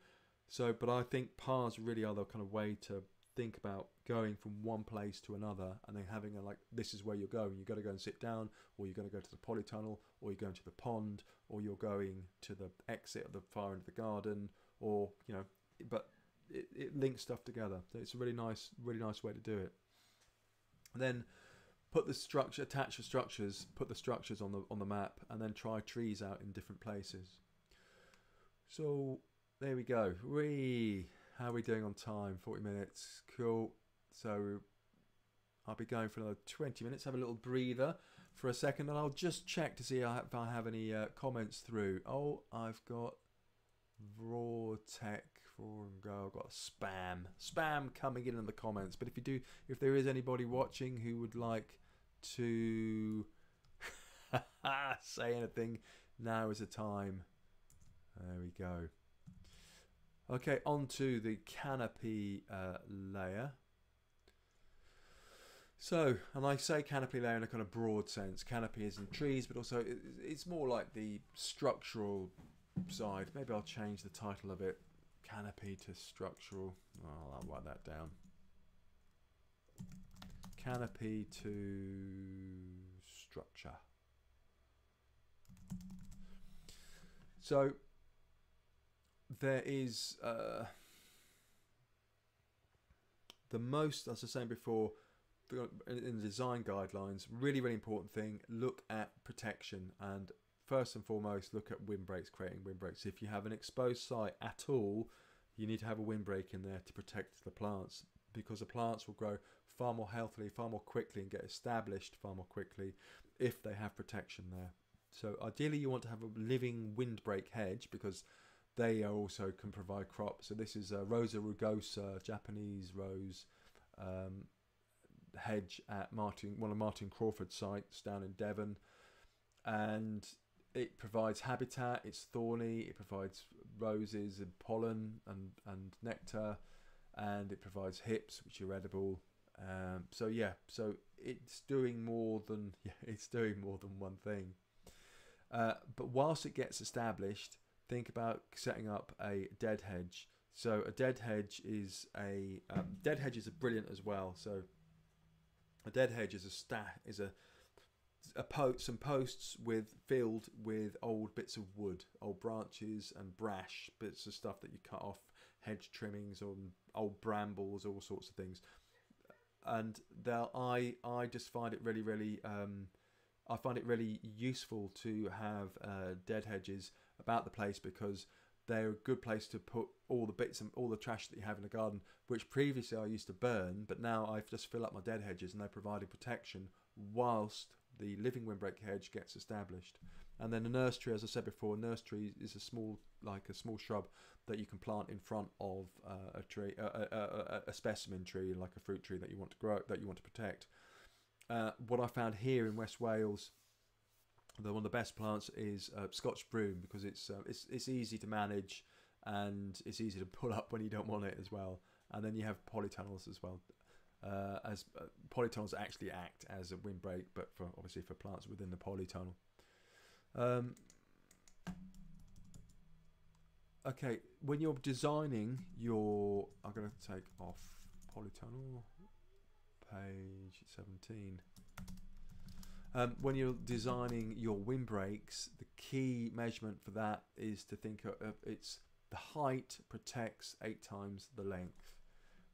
So, but I think paths really are the kind of way to think about going from one place to another and then having a like this is where you're going. You've got to go and sit down or you're going to go to the polytunnel or you're going to the pond or you're going to the exit of the far end of the garden or you know but it, it links stuff together. So it's a really nice really nice way to do it. And then put the structure attach the structures put the structures on the on the map and then try trees out in different places. So there we go. We how are we doing on time? 40 minutes. Cool. So I'll be going for another 20 minutes. Have a little breather for a second, and I'll just check to see if I have any uh, comments through. Oh, I've got raw tech for go. I've got spam, spam coming in in the comments. But if you do, if there is anybody watching who would like to say anything, now is the time. There we go. Okay, onto the canopy uh, layer. So, and I say canopy layer in a kind of broad sense. Canopy is in trees, but also it's more like the structural side. Maybe I'll change the title of it. Canopy to structural. Oh, I'll write that down. canopy to structure. So there is uh, the most, as I was saying before, in the design guidelines, really, really important thing, look at protection and first and foremost, look at windbreaks, creating windbreaks. If you have an exposed site at all, you need to have a windbreak in there to protect the plants because the plants will grow far more healthily, far more quickly, and get established far more quickly if they have protection there. So ideally, you want to have a living windbreak hedge because they also can provide crops. So this is a Rosa rugosa, Japanese rose um, hedge at Martin, one of Martin Crawford's sites down in Devon, and it provides habitat. It's thorny. It provides roses and pollen and and nectar, and it provides hips, which are edible. Um, so yeah, so it's doing more than yeah, it's doing more than one thing. Uh, but whilst it gets established, think about setting up a dead hedge. So a dead hedge is a um, dead hedges are brilliant as well. So a dead hedge is a stat is a a po- some posts with filled with old bits of wood, old branches and brash bits of stuff that you cut off, hedge trimmings or old brambles, all sorts of things. And I I just find it really really um, I find it really useful to have uh, dead hedges about the place because they're a good place to put all the bits and all the trash that you have in the garden, which previously I used to burn, but now I just fill up my dead hedges and they provide protection whilst the living windbreak hedge gets established. And then a nursery, as I said before, a nursery is a small, like a small shrub that you can plant in front of uh, a tree, a, a, a, specimen tree, like a fruit tree that you want to grow, that you want to protect. Uh, what I found here in West Wales, the one of the best plants is uh, Scotch broom because it's uh, it's it's easy to manage and it's easy to pull up when you don't want it as well. And then you have polytunnels as well uh, as uh, polytunnels actually act as a windbreak, but for obviously for plants within the polytunnel. Um, okay, when you're designing your, I'm going to take off polytunnel, page 17. Um, when you're designing your windbreaks, the key measurement for that is to think of, it's the height protects eight times the length.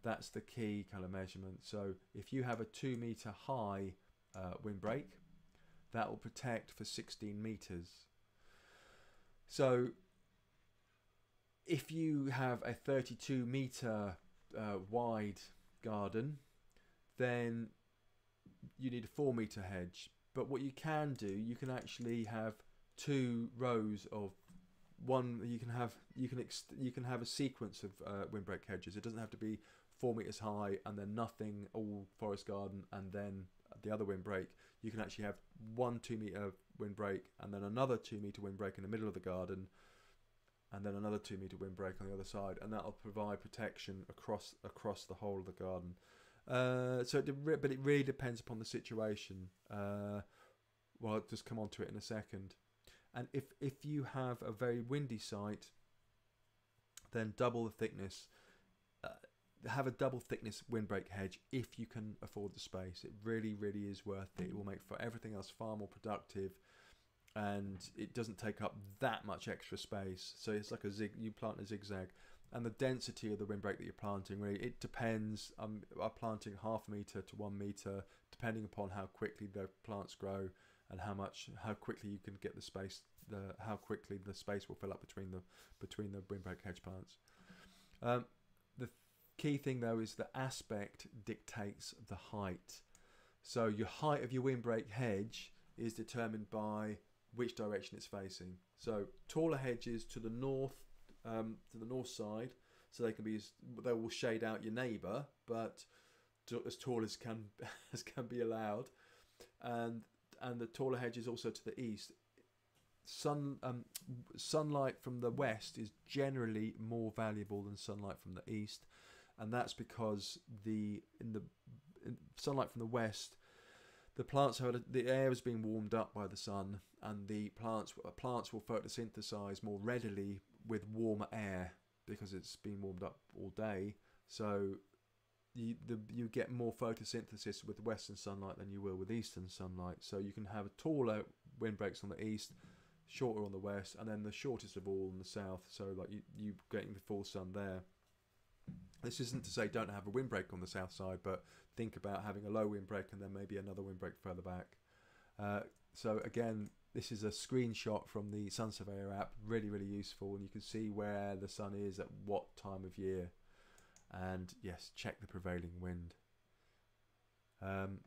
That's the key kind of measurement. So if you have a two meter high uh, windbreak, that will protect for 16 meters. So if you have a 32 meter uh, wide garden, then you need a four meter hedge. But what you can do, you can actually have two rows of one. You can have you can you can have a sequence of uh, windbreak hedges. It doesn't have to be four meters high and then nothing all forest garden and then the other windbreak you can actually have one two meter windbreak and then another two meter windbreak in the middle of the garden and then another two meter windbreak on the other side and that'll provide protection across across the whole of the garden uh, so it, but it really depends upon the situation uh, well I'll just come on to it in a second and if if you have a very windy site then double the thickness uh, have a double thickness windbreak hedge if you can afford the space. It really, really is worth it. It will make for everything else far more productive and it doesn't take up that much extra space. So it's like a zig, you plant a zigzag. And the density of the windbreak that you're planting, really, it depends. Um, I'm planting half a meter to one meter, depending upon how quickly the plants grow and how much, how quickly you can get the space, the how quickly the space will fill up between the between the windbreak hedge plants. Um, the Key thing though is the aspect dictates the height. So your height of your windbreak hedge is determined by which direction it's facing. So taller hedges to the north, um, to the north side, so they can be they will shade out your neighbour, but as tall as can as can be allowed, and and the taller hedges also to the east. Sun um, sunlight from the west is generally more valuable than sunlight from the east and that's because the in the in sunlight from the west, the plants are the air is being warmed up by the sun, and the plants plants will photosynthesize more readily with warmer air because it's been warmed up all day. So you the, you get more photosynthesis with western sunlight than you will with eastern sunlight. So you can have a taller windbreaks on the east, shorter on the west, and then the shortest of all in the south. So like you you getting the full sun there. This isn't to say don't have a windbreak on the south side, but think about having a low windbreak and then maybe another windbreak further back. Uh, so again, this is a screenshot from the Sun Surveyor app, really really useful, and you can see where the sun is at what time of year. And yes, check the prevailing wind. Um,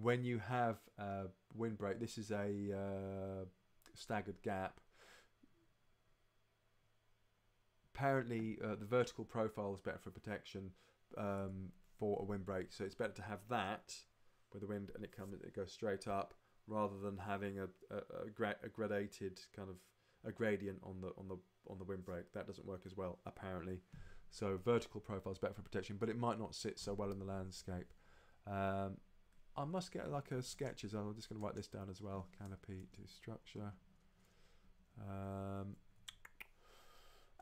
when you have a windbreak, this is a uh, staggered gap. Apparently, uh, the vertical profile is better for protection um, for a windbreak, so it's better to have that with the wind and it comes, it goes straight up, rather than having a, a, a, a gradated kind of a gradient on the on the on the windbreak. That doesn't work as well, apparently. So vertical profile is better for protection, but it might not sit so well in the landscape. Um, I must get like a sketches. I'm just going to write this down as well. Canopy to structure. Um,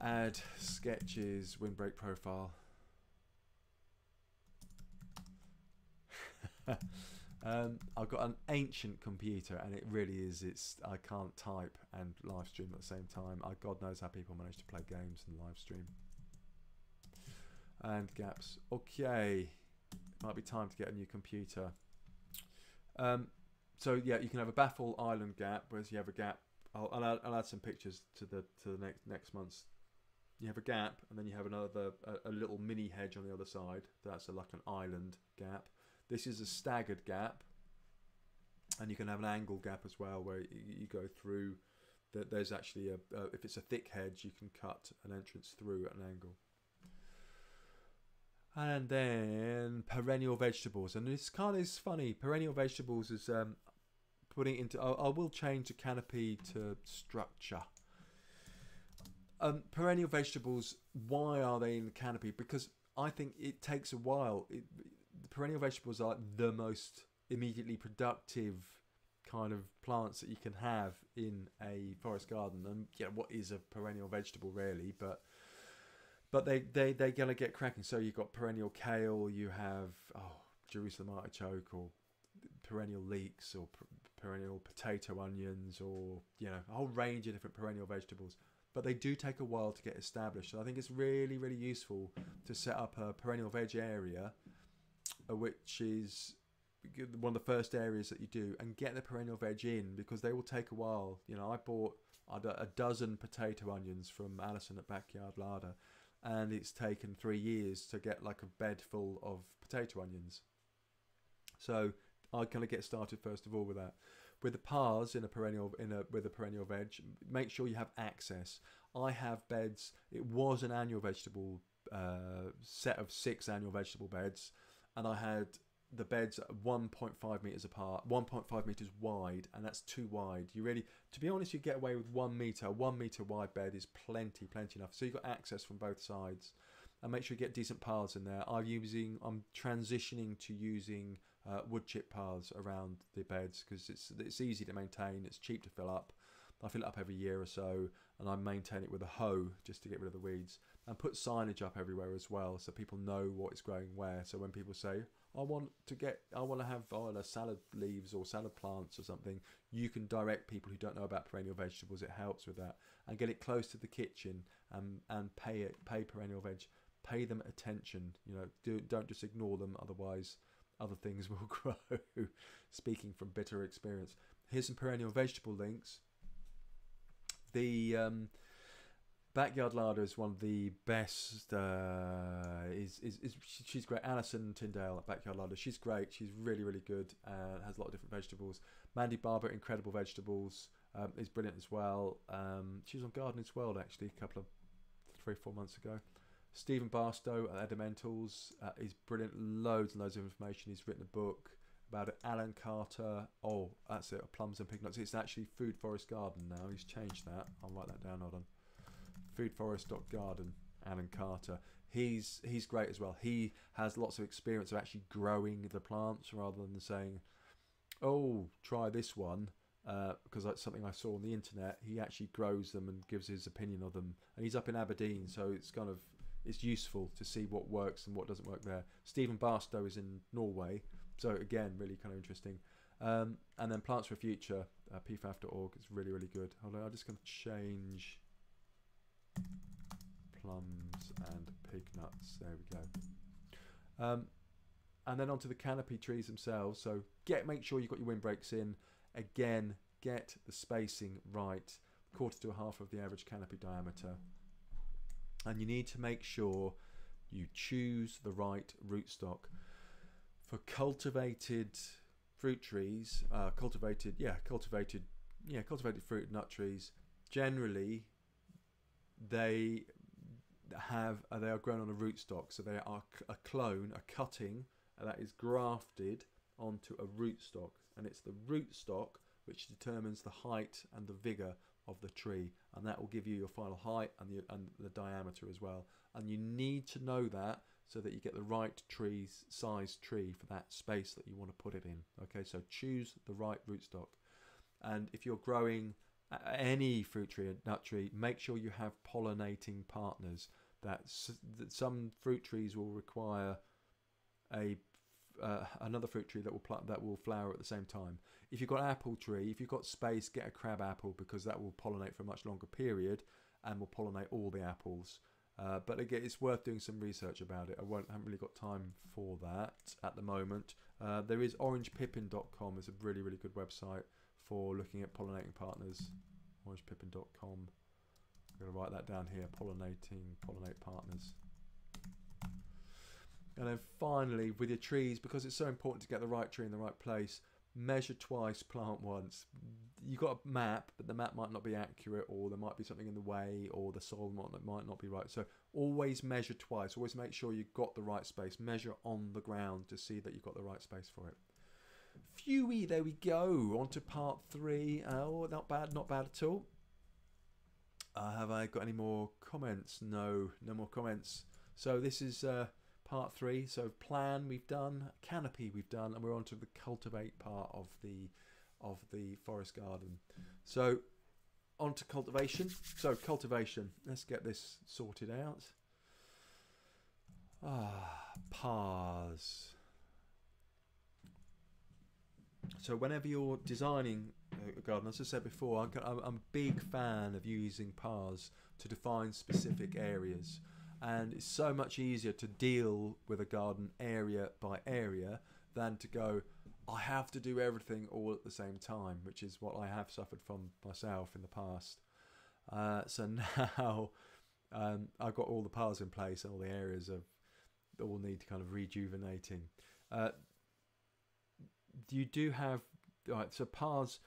add sketches windbreak profile. um, I've got an ancient computer, and it really is. It's I can't type and live stream at the same time. I, God knows how people manage to play games and live stream. And gaps. Okay, it might be time to get a new computer. Um, so yeah, you can have a baffle island gap, whereas you have a gap. I'll, I'll, add, I'll add some pictures to the to the next next month's. You have a gap, and then you have another a, a little mini hedge on the other side. That's a, like an island gap. This is a staggered gap, and you can have an angle gap as well, where you, go through. That there's actually a uh, if it's a thick hedge, you can cut an entrance through at an angle. And then perennial vegetables, and this kind of is funny. Perennial vegetables is um, putting into. I, I will change the canopy to structure. Um, perennial vegetables. Why are they in the canopy? Because I think it takes a while. It, perennial vegetables are the most immediately productive kind of plants that you can have in a forest garden. And yeah, what is a perennial vegetable really? But but they they they're gonna get cracking. So you've got perennial kale, you have oh Jerusalem artichoke or perennial leeks or perennial potato onions or you know a whole range of different perennial vegetables. But they do take a while to get established. So I think it's really really useful to set up a perennial veg area, which is one of the first areas that you do, and get the perennial veg in because they will take a while. You know, I bought a dozen potato onions from Alison at Backyard Larder and it's taken three years to get like a bed full of potato onions. So I kind of get started first of all with that. With the pars in a perennial in a with a perennial veg, make sure you have access. I have beds. It was an annual vegetable uh, set of six annual vegetable beds, and I had the beds 1.5 meters apart. 1.5 meters wide and that's too wide. You really to be honest you get away with one meter. One meter wide bed is plenty plenty enough. So you've got access from both sides. And make sure you get decent paths in there. I'm using i'm transitioning to using uh, wood chip paths around the beds because it's it's easy to maintain. It's cheap to fill up. I fill it up every year or so and I maintain it with a hoe just to get rid of the weeds and put signage up everywhere as well so people know what is growing where so when people say I want to get, I want to have oh, salad leaves or salad plants or something. You can direct people who don't know about perennial vegetables. It helps with that, and get it close to the kitchen and and pay it, pay perennial veg, pay them attention. You know, do don't just ignore them. Otherwise, other things will grow. Speaking from bitter experience, here's some perennial vegetable links. The um, Backyard Larder is one of the best. Uh, is, is is she's great. Alison Tindale at Backyard Larder. She's great. She's really really good and has a lot of different vegetables. Mandy Barber, Incredible Vegetables, um, is brilliant as well. Um, she was on Gardeners' World actually a couple of three four months ago. Stephen Barstow at Edimentals uh, is brilliant. Loads and loads of information. He's written a book about it. Alan Carter. Oh, that's it. Plums and pig. It's actually Food Forest Garden now. He's changed that. I'll write that down. Hold on foodforest.garden, Alan Carter. He's he's great as well. He has lots of experience of actually growing the plants rather than saying, "Oh, try this one," uh, because that's something I saw on the internet. He actually grows them and gives his opinion of them. And he's up in Aberdeen, so it's kind of it's useful to see what works and what doesn't work there. Stephen Barstow is in Norway, so again, really kind of interesting. Um, and then Plants for Future, uh, pfaf.org is really, really good. Hold on, I'm just going to change plums and pig nuts. There we go. Um, and then onto the canopy trees themselves. So get make sure you've got your windbreaks in. Again, get the spacing right, quarter to a half of the average canopy diameter. And you need to make sure you choose the right rootstock. For cultivated fruit trees, uh, cultivated, yeah, cultivated, yeah, cultivated fruit and nut trees, generally they have uh, they are grown on a rootstock, so they are a clone, a cutting that is grafted onto a rootstock, and it's the rootstock which determines the height and the vigor of the tree, and that will give you your final height and the and the diameter as well. And you need to know that so that you get the right tree size tree for that space that you want to put it in. Okay, so choose the right rootstock, and if you're growing any fruit tree nut tree, make sure you have pollinating partners. That some fruit trees will require a uh, another fruit tree that will pl- that will flower at the same time. If you've got apple tree, if you've got space, get a crab apple because that will pollinate for a much longer period and will pollinate all the apples. Uh, but again, it's worth doing some research about it. I won't, haven't really got time for that at the moment. Uh, there is orangepippin.com. It's a really, really good website for looking at pollinating partners. Orangepippin.com. I'm going to write that down here. Pollinating, pollinate partners. And then finally, with your trees, because it's so important to get the right tree in the right place, measure twice, plant once. You've got a map, but the map might not be accurate, or there might be something in the way, or the soil might, not be right. So always measure twice. Always make sure you've got the right space. Measure on the ground to see that you've got the right space for it. Phewy, there we go. On to part three. Uh, oh, not bad, not bad at all. Uh, have I got any more comments? No, no more comments. So this is uh, part three. So plan we've done, canopy we've done, and we're on to the cultivate part of the of the forest garden. So on to cultivation. So cultivation. Let's get this sorted out. Ah, pars. So whenever you're designing garden, as I said before, I'm, I'm a big fan of using pars to define specific areas and it's so much easier to deal with a garden area by area than to go I have to do everything all at the same time, which is what I have suffered from myself in the past. Uh, so now um, I've got all the piles in place and all the areas of that all need kind of rejuvenating. Uh, you do have right, so paths.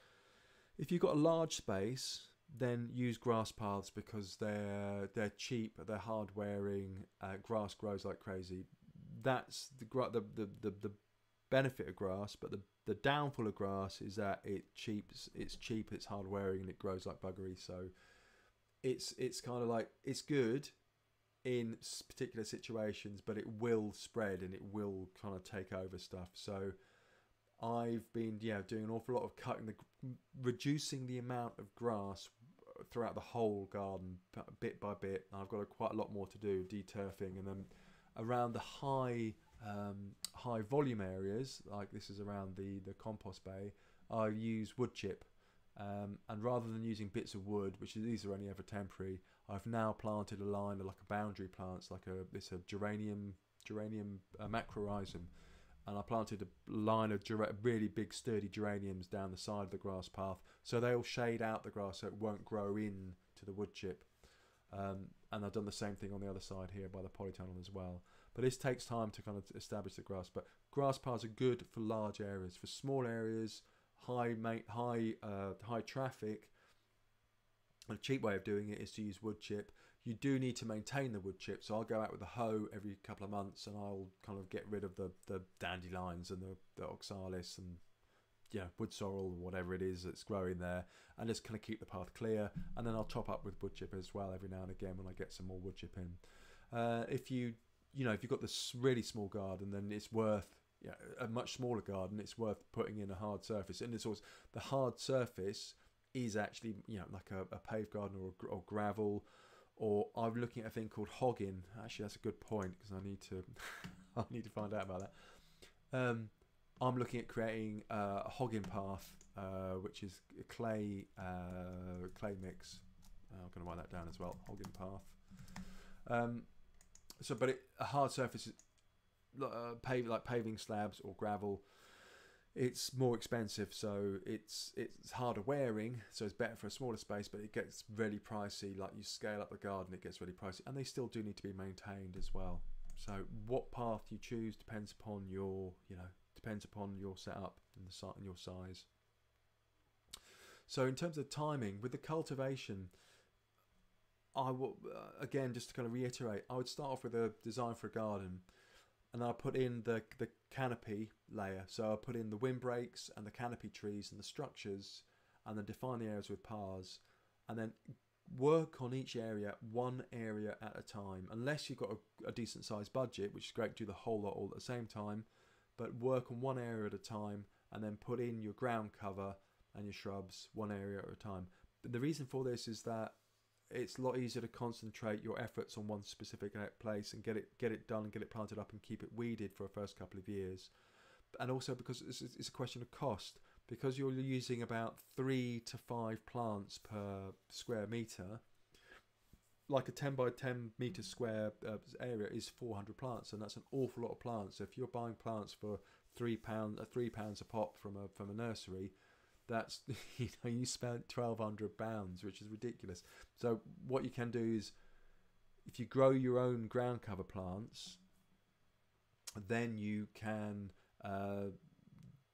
If you've got a large space, then use grass paths because they're they're cheap, they're hard wearing. Uh, grass grows like crazy. That's the, the the the the benefit of grass, but the the downfall of grass is that it cheaps. It's cheap. It's hard wearing and it grows like buggery. So it's it's kind of like it's good in particular situations, but it will spread and it will kind of take over stuff. So I've been yeah doing an awful lot of cutting the reducing the amount of grass throughout the whole garden bit by bit. I've got a, quite a lot more to do, deturfing, and then around the high um, high volume areas, like this is around the the compost bay, I use wood chip. Um, and rather than using bits of wood, which these are only ever temporary, I've now planted a line of like a boundary plants, like a it's a geranium geranium uh, macrorhizum, and I planted a line of really big sturdy geraniums down the side of the grass path. So they'll shade out the grass so it won't grow in to the wood chip. Um, and I've done the same thing on the other side here by the polytunnel as well. But this takes time to kind of establish the grass. But grass paths are good for large areas. For small areas high high uh, high traffic a cheap way of doing it is to use wood chip you do need to maintain the wood chip. So I'll go out with a hoe every couple of months and I'll kind of get rid of the, the dandelions and the, the oxalis and yeah, wood sorrel, whatever it is that's growing there, and just kind of keep the path clear. And then I'll top up with wood chip as well every now and again when I get some more wood chip in. Uh, if you you know if you've got this really small garden, then it's worth yeah, a much smaller garden. It's worth putting in a hard surface, and it's always the hard surface is actually you know like a, a paved garden or, or gravel or I'm looking at a thing called hogging. Actually, that's a good point because I need to I need to find out about that. Um, I'm looking at creating uh, a hogging path, uh, which is a clay uh, clay mix. Uh, I'm going to write that down as well. Hogging path. Um, so, but it, a hard surface, uh, pave like paving slabs or gravel it's more expensive, so it's it's harder wearing, so it's better for a smaller space, but it gets really pricey. Like you scale up the garden, it gets really pricey, and they still do need to be maintained as well. So what path you choose depends upon your, you know, depends upon your setup and the site and your size. So in terms of timing, with the cultivation, I will uh, again just to kind of reiterate, I would start off with a design for a garden and I put in the the canopy layer. So I put in the windbreaks and the canopy trees and the structures, and then define the areas with pars, and then work on each area one area at a time. Unless you've got a, a decent sized budget, which is great, do the whole lot all at the same time, but work on one area at a time, and then put in your ground cover and your shrubs one area at a time. But the reason for this is that it's a lot easier to concentrate your efforts on one specific place and get it get it done and get it planted up and keep it weeded for the first couple of years. And also because it's, it's a question of cost. Because you're using about three to five plants per square meter like a 10 by 10 meter square uh, area is 400 plants and that's an awful lot of plants. So if you're buying plants for three pound uh, three pounds a pop from a from a nursery that's you know you spent 1200 pounds which is ridiculous. So what you can do is if you grow your own ground cover plants then you can uh,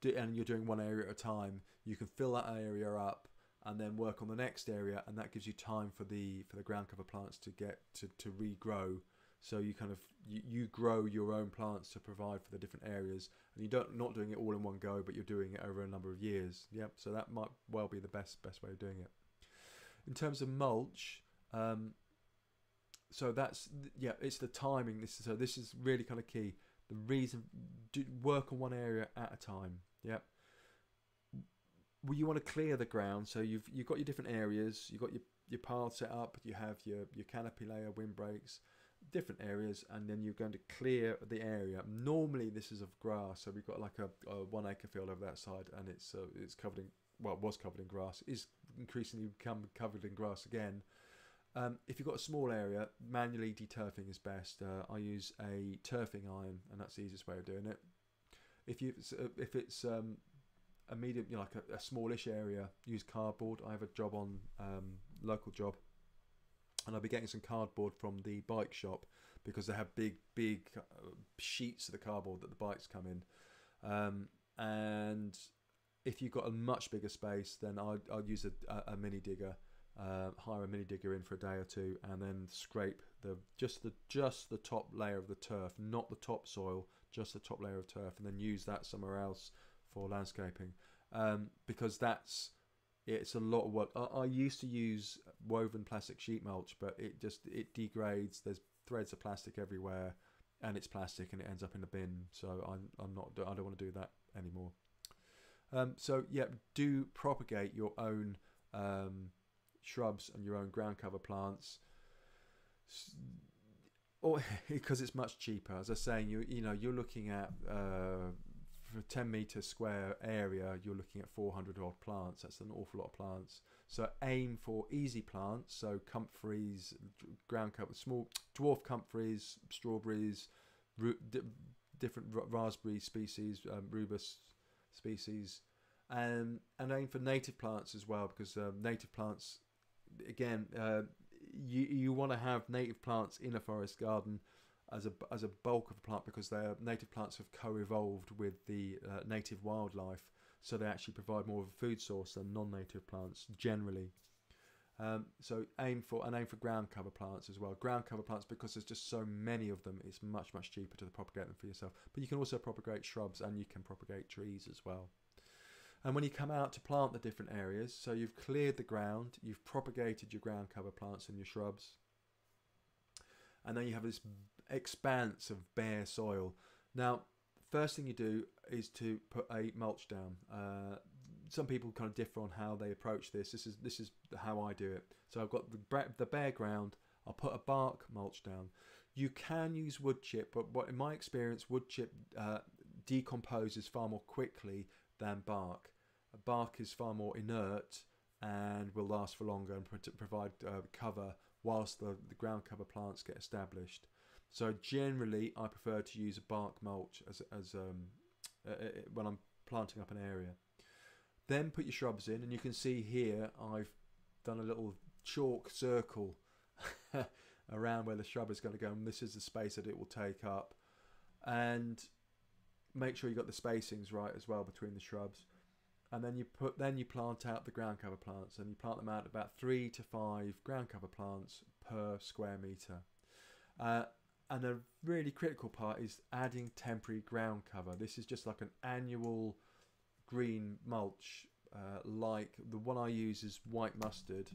do, and you're doing one area at a time you can fill that area up and then work on the next area and that gives you time for the for the ground cover plants to get to, to regrow so you kind of you, you grow your own plants to provide for the different areas, and you don't not doing it all in one go, but you're doing it over a number of years. Yep. So that might well be the best best way of doing it. In terms of mulch, um, so that's yeah, it's the timing. This so this is really kind of key. The reason do work on one area at a time. Yep. Well, you want to clear the ground, so you've you've got your different areas. You've got your your path set up. You have your your canopy layer, windbreaks different areas and then you're going to clear the area. Normally this is of grass so we've got like a, a one acre field over that side and it's uh, it's covered in well was covered in grass is increasingly become covered in grass again. Um, if you've got a small area manually deturfing is best. Uh, I use a turfing iron and that's the easiest way of doing it. If you uh, if it's um, a medium you know, like a, a, smallish area use cardboard. I have a job on um, local job and I'll be getting some cardboard from the bike shop because they have big, big uh, sheets of the cardboard that the bikes come in. Um, and if you've got a much bigger space, then I'll, I'll use a, a, mini digger, uh, hire a mini digger in for a day or two, and then scrape the just the just the top layer of the turf, not the topsoil, just the top layer of turf, and then use that somewhere else for landscaping, um, because that's it's a lot of work. I, I, used to use woven plastic sheet mulch, but it just it degrades. There's threads of plastic everywhere, and it's plastic, and it ends up in the bin. So I'm I'm not I don't want to do that anymore. Um, so yeah, do propagate your own um, shrubs and your own ground cover plants. Or because it's much cheaper, as I was saying, you you know you're looking at uh, for a 10 meter square area, you're looking at 400 odd plants. That's an awful lot of plants. So aim for easy plants. So comfreys, ground cover, small dwarf comfreys, strawberries, different raspberry species, um, rubus species, and and aim for native plants as well because um, native plants, again, uh, you you want to have native plants in a forest garden as a as a bulk of a plant because their native plants have co-evolved with the uh, native wildlife, so they actually provide more of a food source than non-native plants generally. Um, so aim for and aim for ground cover plants as well. Ground cover plants because there's just so many of them. It's much much cheaper to propagate them for yourself. But you can also propagate shrubs and you can propagate trees as well. And when you come out to plant the different areas, so you've cleared the ground, you've propagated your ground cover plants and your shrubs, and then you have this expanse of bare soil. Now, first thing you do is to put a mulch down. Uh, some people kind of differ on how they approach this. This is this is how I do it. So I've got the the bare ground. I'll put a bark mulch down. You can use wood chip, but what in my experience, wood chip uh, decomposes far more quickly than bark. Bark is far more inert and will last for longer and provide uh, cover whilst the, the ground cover plants get established. So generally, I prefer to use a bark mulch as, as um, uh, when I'm planting up an area. Then put your shrubs in, and you can see here I've done a little chalk circle around where the shrub is going to go, and this is the space that it will take up. And make sure you got the spacings right as well between the shrubs. And then you put then you plant out the ground cover plants, and you plant them out about three to five ground cover plants per square meter. Uh, and a really critical part is adding temporary ground cover. This is just like an annual green mulch, uh, like the one I use is white mustard.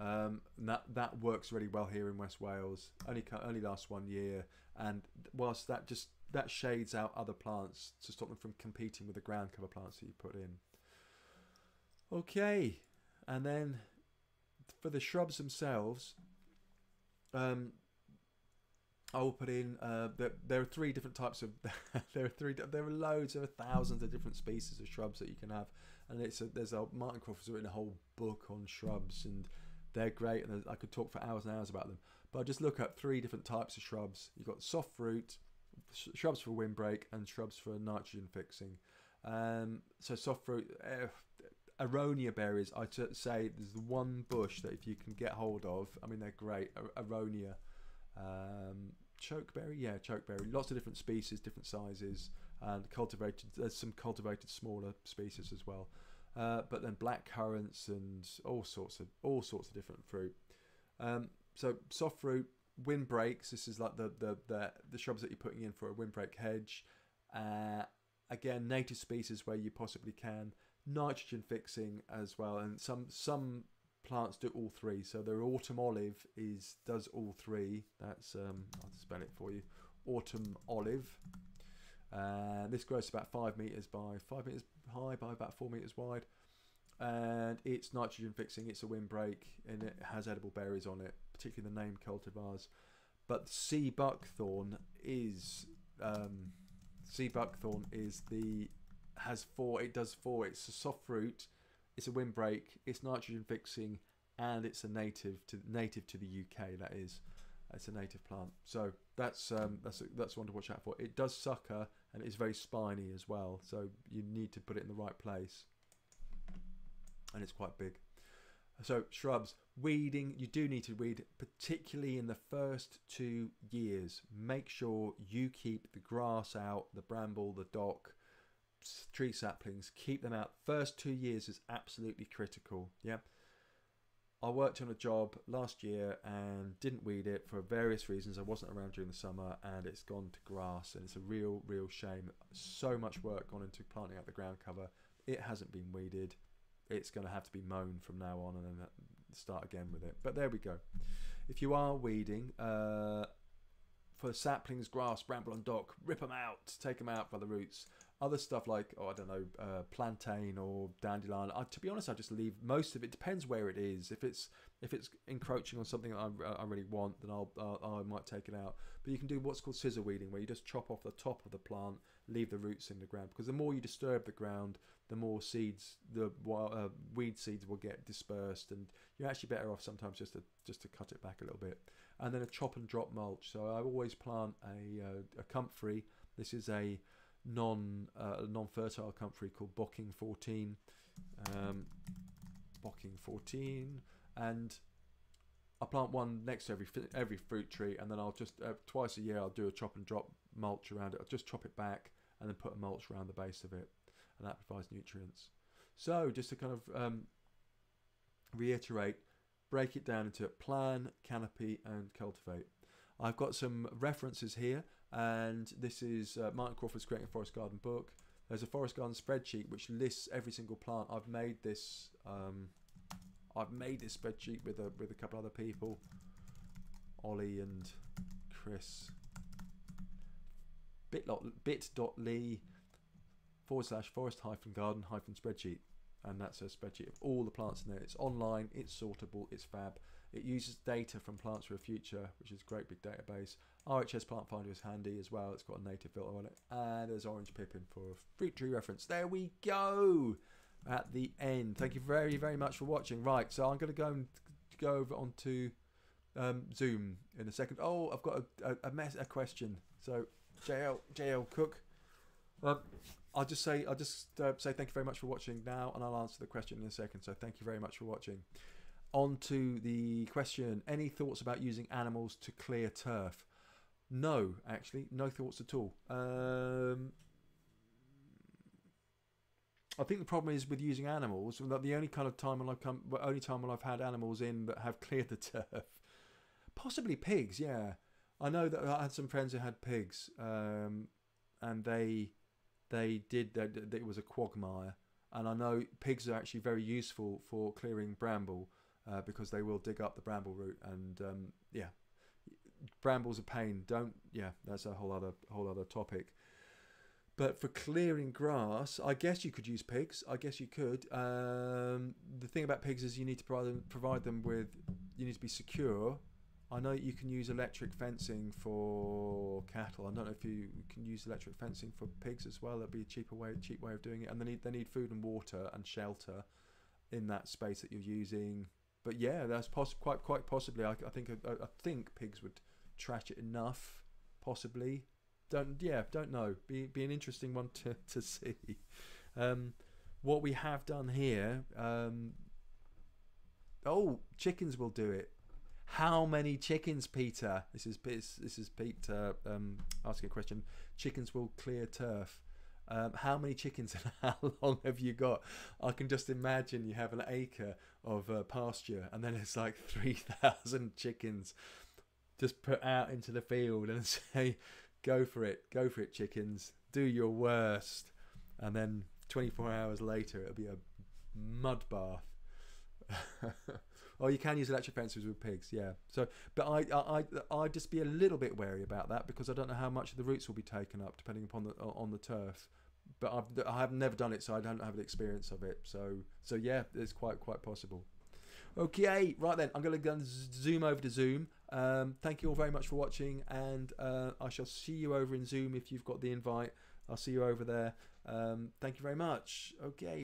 Um, that that works really well here in West Wales. Only only lasts one year, and whilst that just that shades out other plants to stop them from competing with the ground cover plants that you put in. Okay, and then for the shrubs themselves, um, I will put in. Uh, there, there are three different types of. there are three. There are loads. There are thousands of different species of shrubs that you can have, and it's a, there's a Martin Crawford's written a whole book on shrubs, and they're great. And I could talk for hours and hours about them. But I just look at three different types of shrubs. You've got soft fruit, sh- shrubs for windbreak, and shrubs for nitrogen fixing. Um, so soft fruit, uh, aronia berries, I t- say there's one bush that if you can get hold of, I mean they're great. Aronia, um, chokeberry, yeah, chokeberry. Lots of different species, different sizes, and cultivated. There's some cultivated smaller species as well. Uh, but then black currants and all sorts of all sorts of different fruit. Um, so soft fruit, windbreaks. This is like the the the, the shrubs that you're putting in for a windbreak hedge. Uh, again, native species where you possibly can nitrogen fixing as well, and some some plants do all three. So their autumn olive is does all three. That's um, I'll spell it for you. Autumn olive. Uh, this grows about five meters by five meters high by about four meters wide, and it's nitrogen fixing. It's a windbreak, and it has edible berries on it, particularly the named cultivars. But sea buckthorn is um, sea buckthorn is the has four. It does four. It's a soft fruit. It's a windbreak. It's nitrogen fixing, and it's a native to native to the UK. That is, it's a native plant. So that's um, that's that's one to watch out for. It does sucker, and it's very spiny as well. So you need to put it in the right place, and it's quite big. So shrubs, weeding, you do need to weed, particularly in the first two years. Make sure you keep the grass out, the bramble, the dock, tree saplings, keep them out. First two years is absolutely critical. Yeah. I worked on a job last year and didn't weed it for various reasons. I wasn't around during the summer and it's gone to grass and it's a real, real shame. So much work gone into planting out the ground cover. It hasn't been weeded. It's going to have to be mown from now on and then start again with it. But there we go. If you are weeding, uh, for saplings, grass, bramble, and dock, rip them out, take them out by the roots. Other stuff like, oh, I don't know, uh, plantain or dandelion. I, to be honest, I just leave most of it. Depends where it is. If it's if it's encroaching on something I, I really want, then I'll uh, I might take it out. But you can do what's called scissor weeding, where you just chop off the top of the plant, leave the roots in the ground. Because the more you disturb the ground, the more seeds, the uh, weed seeds will get dispersed, and you're actually better off sometimes just to just to cut it back a little bit. And then a chop and drop mulch. So I always plant a uh, a comfrey. This is a non uh, non fertile country called Bocking 14, um, Bocking 14, and I plant one next to every every fruit tree, and then I'll just uh, twice a year I'll do a chop and drop mulch around it. I'll just chop it back and then put a mulch around the base of it, and that provides nutrients. So just to kind of um, reiterate, break it down into plan, canopy, and cultivate. I've got some references here and this is uh, Martin Crawford's Creating a Forest Garden book. There's a forest garden spreadsheet which lists every single plant. I've made this. Um, I've made this spreadsheet with a with a couple other people, Ollie and Chris. Bit bit.ly forward slash forest hyphen garden hyphen spreadsheet. and that's a spreadsheet of all the plants in there. It's online, it's sortable, it's fab. It uses data from Plants for the Future, which is a great big database. RHS Plant Finder is handy as well. It's got a native filter on it, and there's Orange Pippin for a fruit tree reference. There we go. At the end. Thank you very very much for watching. Right, so I'm going to go and go over onto um, Zoom in a second. Oh, I've got a, a, a mess a question. So JL JL Cook. Um, I'll just say I'll just uh, say thank you very much for watching now, and I'll answer the question in a second. So thank you very much for watching. On to the question: Any thoughts about using animals to clear turf? No, actually, no thoughts at all. Um, I think the problem is with using animals. That the only kind of time when I've come, only time when I've had animals in that have cleared the turf, possibly pigs. Yeah, I know that I had some friends who had pigs, um, and they they did that. It was a quagmire, and I know pigs are actually very useful for clearing bramble uh, because they will dig up the bramble root, and um, yeah, brambles a pain. Don't yeah, that's a whole other whole other topic. But for clearing grass, I guess you could use pigs. I guess you could. Um, the thing about pigs is you need to provide them, provide them with. You need to be secure I know you can use electric fencing for cattle. I don't know if you can use electric fencing for pigs as well. That'd be a cheaper way, cheap way of doing it. And they need they need food and water and shelter in that space that you're using. But yeah, that's poss- quite quite possibly. I, I think I, I, think pigs would trash it enough. Possibly, don't yeah, don't know. Be be an interesting one to to see. Um, what we have done here. Um, oh, chickens will do it how many chickens, Peter? This is this is Pete uh, um, asking a question. Chickens will clear turf. Um, how many chickens and how long have you got? I can just imagine you have an acre of uh, pasture and then it's like 3,000 chickens just put out into the field and say, go for it, go for it, chickens, do your worst. And then 24 hours later, it'll be a mud bath. Oh, you can use electric fences with pigs, yeah. So, but I, I, I, I'd just be a little bit wary about that because I don't know how much of the roots will be taken up depending upon the on the turf. But I've, I have never done it, so I don't have the experience of it. So, so yeah, it's quite quite possible. Okay, right then, I'm going to go zoom over to Zoom. Um, thank you all very much for watching, and uh, I shall see you over in Zoom if you've got the invite. I'll see you over there. Um, thank you very much. Okay.